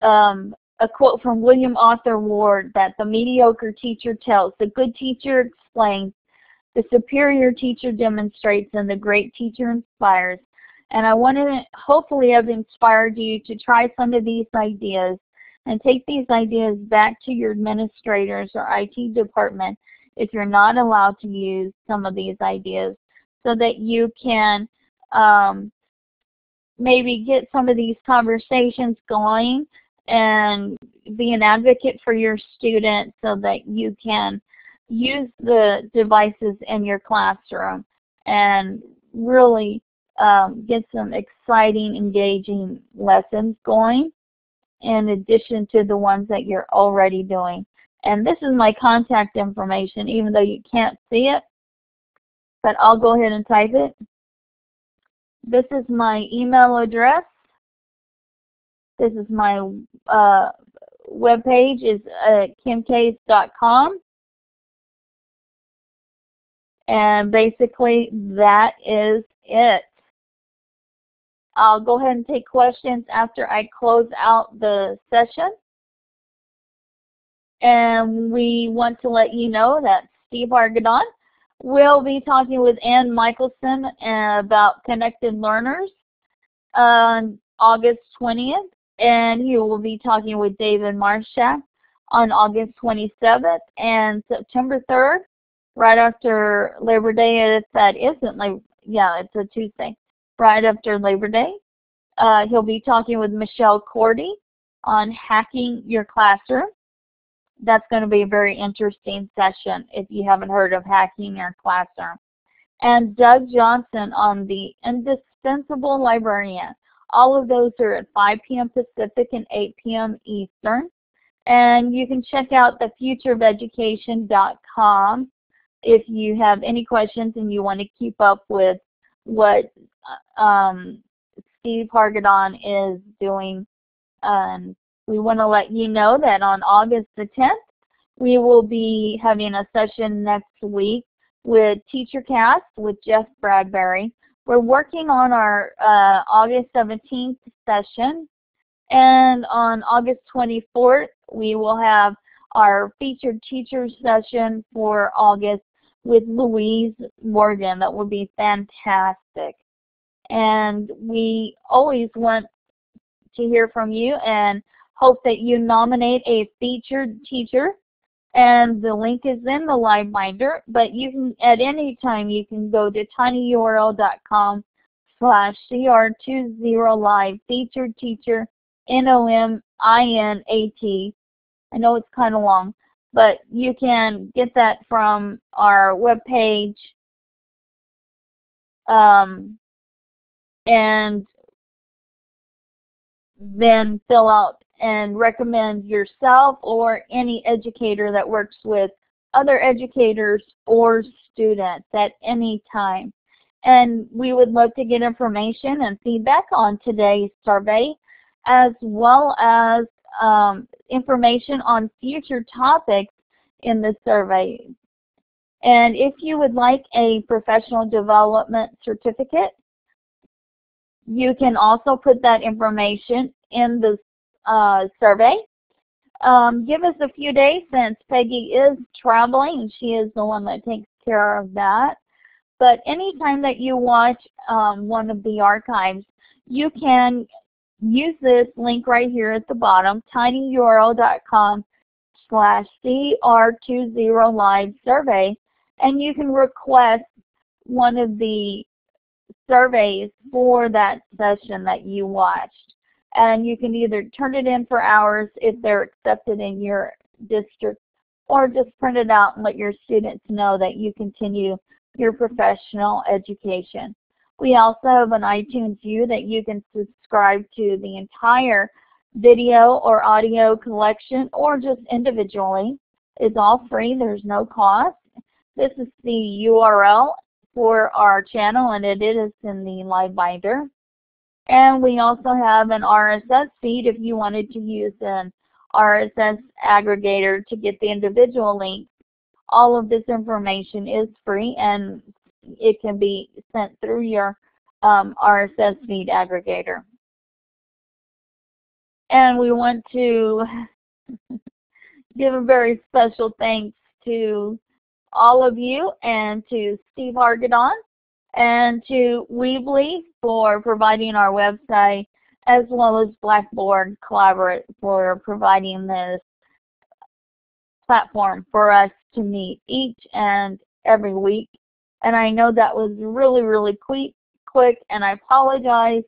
um, a quote from William Arthur Ward that the mediocre teacher tells, the good teacher explains, the superior teacher demonstrates, and the great teacher inspires. And I want to hopefully have inspired you to try some of these ideas and take these ideas back to your administrators or IT department if you're not allowed to use some of these ideas so that you can um, maybe get some of these conversations going and be an advocate for your students so that you can use the devices in your classroom and really um, get some exciting, engaging lessons going in addition to the ones that you're already doing. And this is my contact information, even though you can't see it, but I'll go ahead and type it. This is my email address. This is my uh, web page is uh, kimcaise.com. And basically that is it. I'll go ahead and take questions after I close out the session. And we want to let you know that Steve Hargadon will be talking with Ann Michelson about connected learners on August 20th and he will be talking with David Marshak on August 27th and September 3rd, right after Labor Day. If that isn't Labor, yeah, it's a Tuesday, right after Labor Day. Uh, he'll be talking with Michelle Cordy on hacking your classroom. That's going to be a very interesting session if you haven't heard of hacking your classroom. And Doug Johnson on the indispensable librarian. All of those are at 5 p.m. Pacific and 8 p.m. Eastern. And you can check out thefutureofeducation.com if you have any questions and you want to keep up with what um, Steve Hargadon is doing. Um, we want to let you know that on August the 10th, we will be having a session next week with TeacherCast with Jeff Bradbury. We're working on our uh, August 17th session, and on August 24th, we will have our featured teacher session for August with Louise Morgan. That will be fantastic. And we always want to hear from you and hope that you nominate a featured teacher and the link is in the LiveBinder, but you can, at any time, you can go to tinyurl.com slash cr20live featured teacher N-O-M-I-N-A-T. I know it's kind of long, but you can get that from our webpage um, and then fill out and recommend yourself or any educator that works with other educators or students at any time. And we would love to get information and feedback on today's survey as well as um, information on future topics in the survey. And if you would like a professional development certificate, you can also put that information in the uh, survey. Um, give us a few days since Peggy is traveling she is the one that takes care of that. But anytime that you watch um, one of the archives, you can use this link right here at the bottom, tinyurl.com slash CR20 live survey, and you can request one of the surveys for that session that you watched. And you can either turn it in for hours if they're accepted in your district, or just print it out and let your students know that you continue your professional education. We also have an iTunes U that you can subscribe to the entire video or audio collection or just individually. It's all free. There's no cost. This is the URL for our channel and it is in the LiveBinder. And we also have an RSS feed if you wanted to use an RSS aggregator to get the individual links. All of this information is free and it can be sent through your um, RSS feed aggregator. And we want to give a very special thanks to all of you and to Steve Hargadon and to Weebly for providing our website as well as Blackboard Collaborate for providing this platform for us to meet each and every week and I know that was really, really quick, quick and I apologize.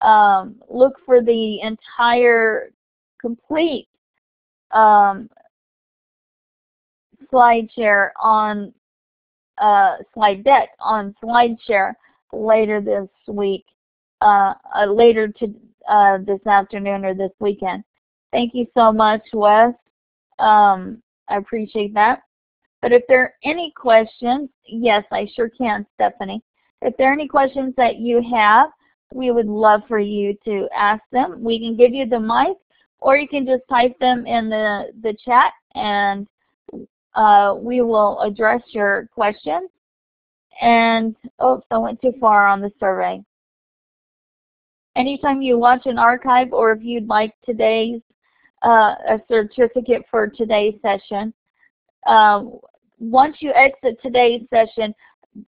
Um, look for the entire complete um, slide share on uh, slide deck on SlideShare later this week, uh, uh, later to uh, this afternoon or this weekend. Thank you so much, Wes. Um, I appreciate that. But if there are any questions, yes, I sure can, Stephanie. If there are any questions that you have, we would love for you to ask them. We can give you the mic, or you can just type them in the, the chat, and uh, we will address your questions. And, oops, I went too far on the survey. Anytime you watch an archive, or if you'd like today's uh, a certificate for today's session, um, once you exit today's session,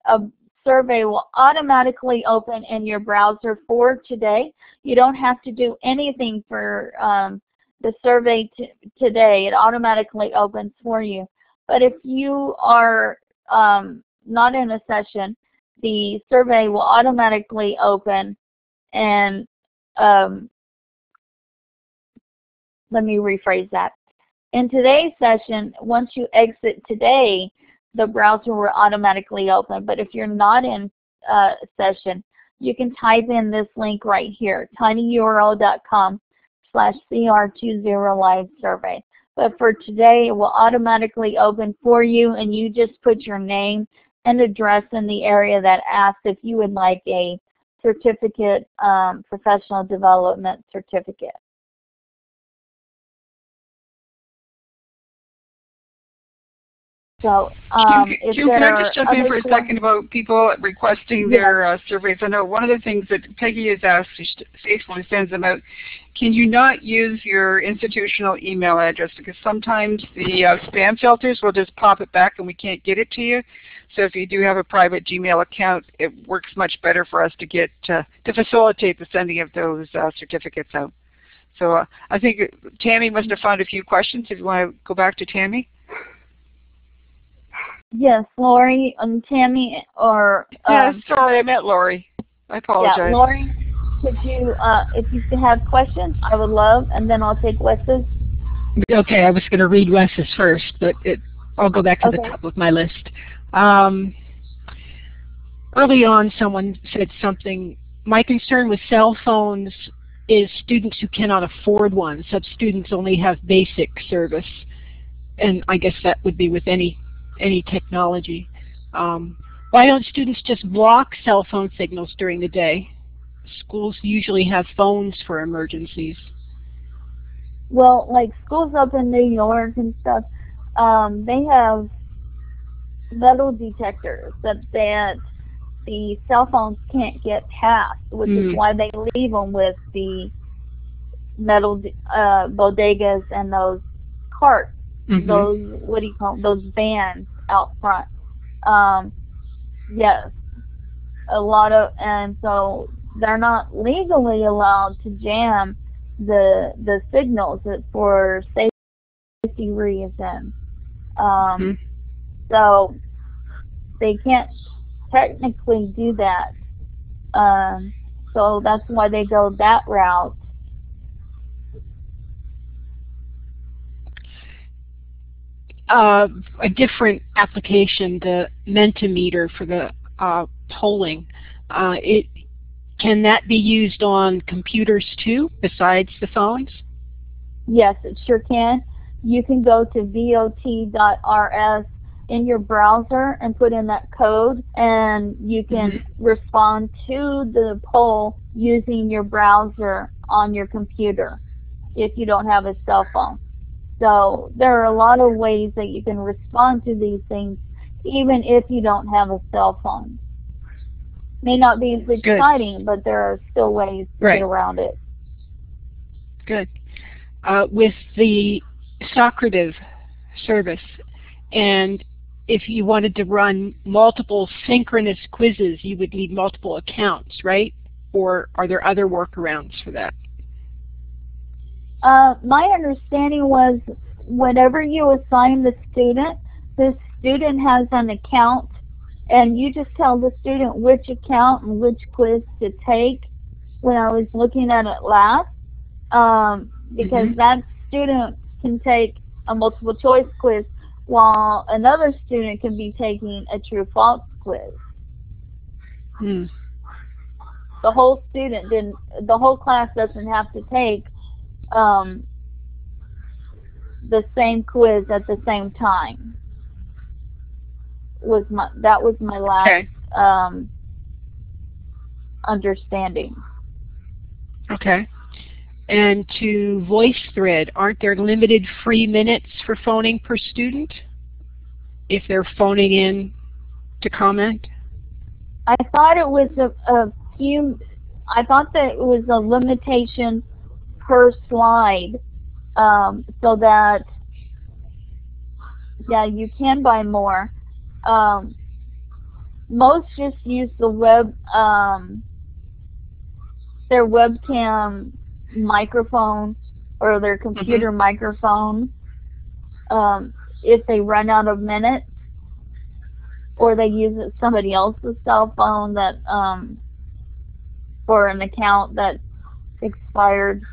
a survey will automatically open in your browser for today. You don't have to do anything for um, the survey today. It automatically opens for you. But if you are um, not in a session, the survey will automatically open and um, let me rephrase that. In today's session, once you exit today, the browser will automatically open. But if you're not in uh, session, you can type in this link right here, tinyurl.com slash CR20 live survey. But for today, it will automatically open for you and you just put your name and address in the area that asks if you would like a certificate, um, professional development certificate. So, um, Kim, Kim can I just jump in for a second about people requesting their uh, surveys? I know one of the things that Peggy has asked, she faithfully sends them out, can you not use your institutional email address? Because sometimes the uh, spam filters will just pop it back and we can't get it to you. So if you do have a private Gmail account, it works much better for us to get uh, to facilitate the sending of those uh, certificates out. So uh, I think Tammy must have found a few questions. If you want to go back to Tammy. Yes, Lori and Tammy or um, yeah, sorry, I meant Lori. I apologize. Yeah, Lori, could you uh, if you have questions, I would love, and then I'll take Wes's. Okay, I was going to read Wes's first, but it, I'll go back to okay. the top of my list. Um, early on, someone said something. My concern with cell phones is students who cannot afford one. Such students only have basic service, and I guess that would be with any any technology. Um, why don't students just block cell phone signals during the day? Schools usually have phones for emergencies. well, like schools up in New York and stuff, um, they have metal detectors that that the cell phones can't get past, which Mm. is why they leave them with the metal uh, bodegas and those carts, Mhm. those what do you call 'em? those vans out front. Um, yes, a lot of, and so they're not legally allowed to jam the the signals for safety reasons. Um, Mhm. So they can't technically do that. Um, so that's why they go that route. Uh, a different application, the Mentimeter for the uh, polling. Uh, it can that be used on computers too, besides the phones? Yes, it sure can. You can go to vot.rs in your browser and put in that code and you can respond to the poll using your browser on your computer if you don't have a cell phone. So there are a lot of ways that you can respond to these things even if you don't have a cell phone. May not be as Good. exciting, but there are still ways to Right. get around it. Good. Uh, with the Socrative service, and if you wanted to run multiple synchronous quizzes, you would need multiple accounts, right? Or are there other workarounds for that? Uh, my understanding was whenever you assign the student, the student has an account and you just tell the student which account and which quiz to take when I was looking at it last. Um, because Mhm. that student can take a multiple choice quiz while another student can be taking a true false quiz. Hmm. the whole student didn't the whole class doesn't have to take um, the same quiz at the same time was my that was my last Okay. um, understanding Okay. And to VoiceThread, aren't there limited free minutes for phoning per student if they're phoning in to comment? I thought it was a, a few I thought that it was a limitation per slide um, so that yeah you can buy more. Um, most just use the web um, their webcam microphone or their computer microphone um, if they run out of minutes or they use somebody else's cell phone that um, for an account that expired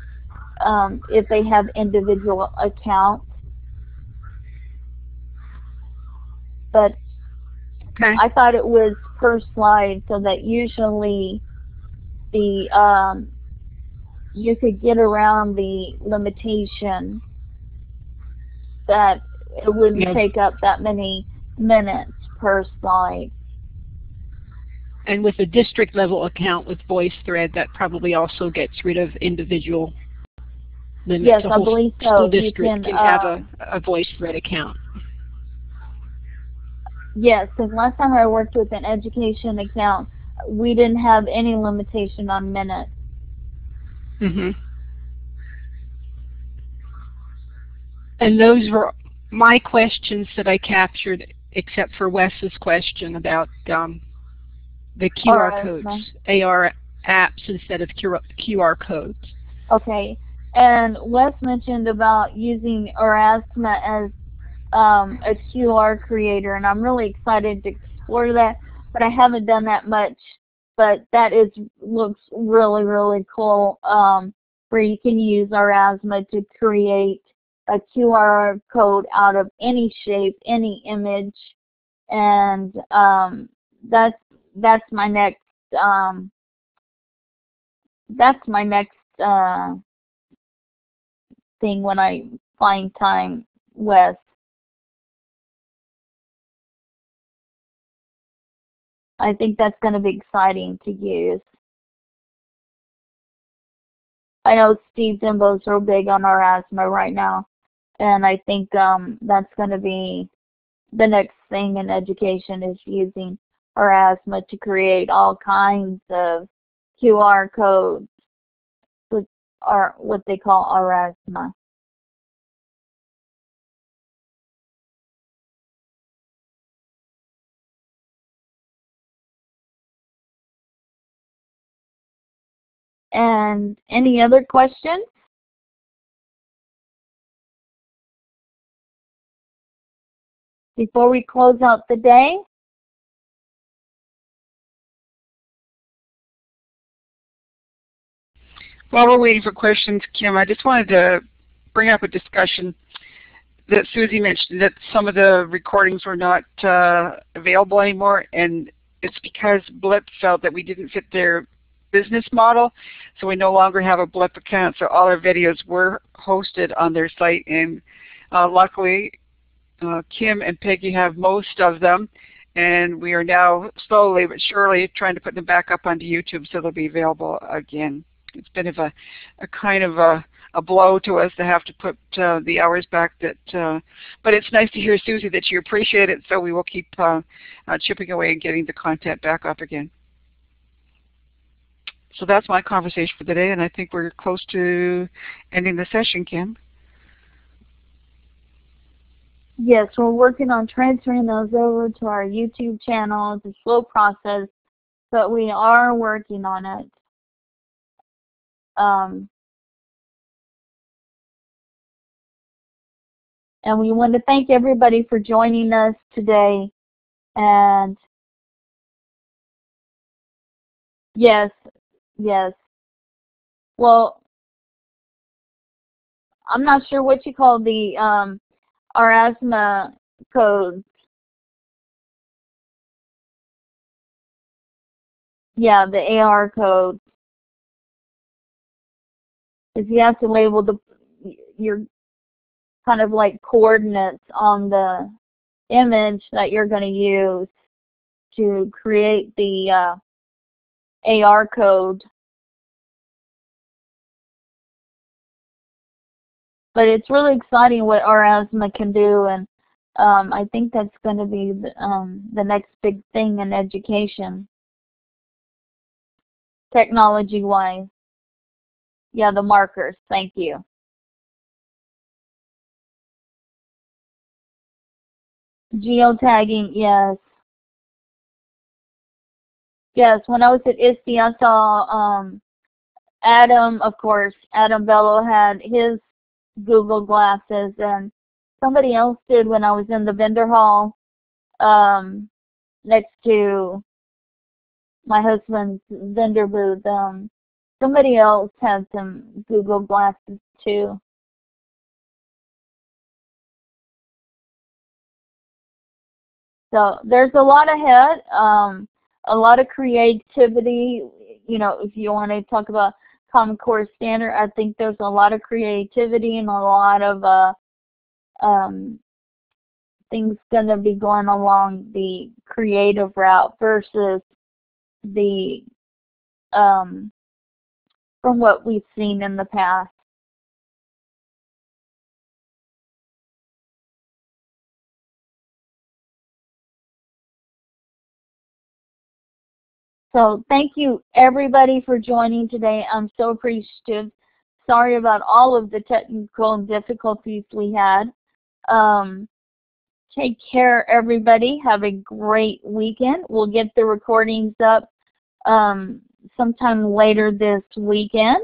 um, if they have individual accounts but Okay. I thought it was per slide so that usually the um, you could get around the limitation that it wouldn't Yeah. take up that many minutes per slide. And with a district level account with VoiceThread, that probably also gets rid of individual limits. Yes, I whole believe so. School You district can, can, have uh, a, a VoiceThread account. Yes, because last time I worked with an education account, we didn't have any limitation on minutes. hmm And those were my questions that I captured, except for Wes's question about um, the QR Alright, codes, ma'am. AR apps instead of QR, QR codes. Okay. And Wes mentioned about using Aurasma as um, a QR creator, and I'm really excited to explore that. But I haven't done that much. But that is looks really really cool. Um, where you can use Aurasma to create a QR code out of any shape, any image, and um, that's that's my next um, that's my next uh, thing when I find time, Wes. I think that's going to be exciting to use. I know Steve Dembo's real big on Aurasma right now, and I think um, that's going to be the next thing in education is using Aurasma to create all kinds of QR codes, are what they call Aurasma. And any other questions? Before we close out the day? While we're waiting for questions, Kim, I just wanted to bring up a discussion that Susie mentioned that some of the recordings were not uh, available anymore, and it's because Blip felt that we didn't fit their business model. So we no longer have a Blip account. So all our videos were hosted on their site. And uh, luckily, uh, Kim and Peggy have most of them. And we are now slowly but surely trying to put them back up onto YouTube so they'll be available again. It's been of a, a kind of a, a blow to us to have to put uh, the hours back that, uh, but it's nice to hear Susie that you appreciate it so we will keep uh, uh, chipping away and getting the content back up again. So that's my conversation for today, and I think we're close to ending the session, Kim. Yes, we're working on transferring those over to our YouTube channel. It's a slow process, but we are working on it. Um, and we want to thank everybody for joining us today. And yes, Yes. Well, I'm not sure what you call the um, Aurasma codes. Yeah, the AR code. Is you have to label the your kind of like coordinates on the image that you're going to use to create the uh, AR code. But it's really exciting what Aurasma can do, and um, I think that's going to be the, um, the next big thing in education, technology-wise. Yeah, the markers. Thank you. Geotagging, yes. Yes, when I was at ISTE, I saw um, Adam, of course, Adam Bellow had his Google glasses, and somebody else did when I was in the vendor hall um, next to my husband's vendor booth. Um, somebody else had some Google glasses too. So there's a lot ahead. Um, a lot of creativity. You know, if you want to talk about Common Core Standard, I think there's a lot of creativity and a lot of uh, um, things going to be going along the creative route versus the um, from what we've seen in the past. So thank you everybody for joining today. I'm so appreciative. Sorry about all of the technical difficulties we had. Um, take care everybody. Have a great weekend. We'll get the recordings up um, sometime later this weekend.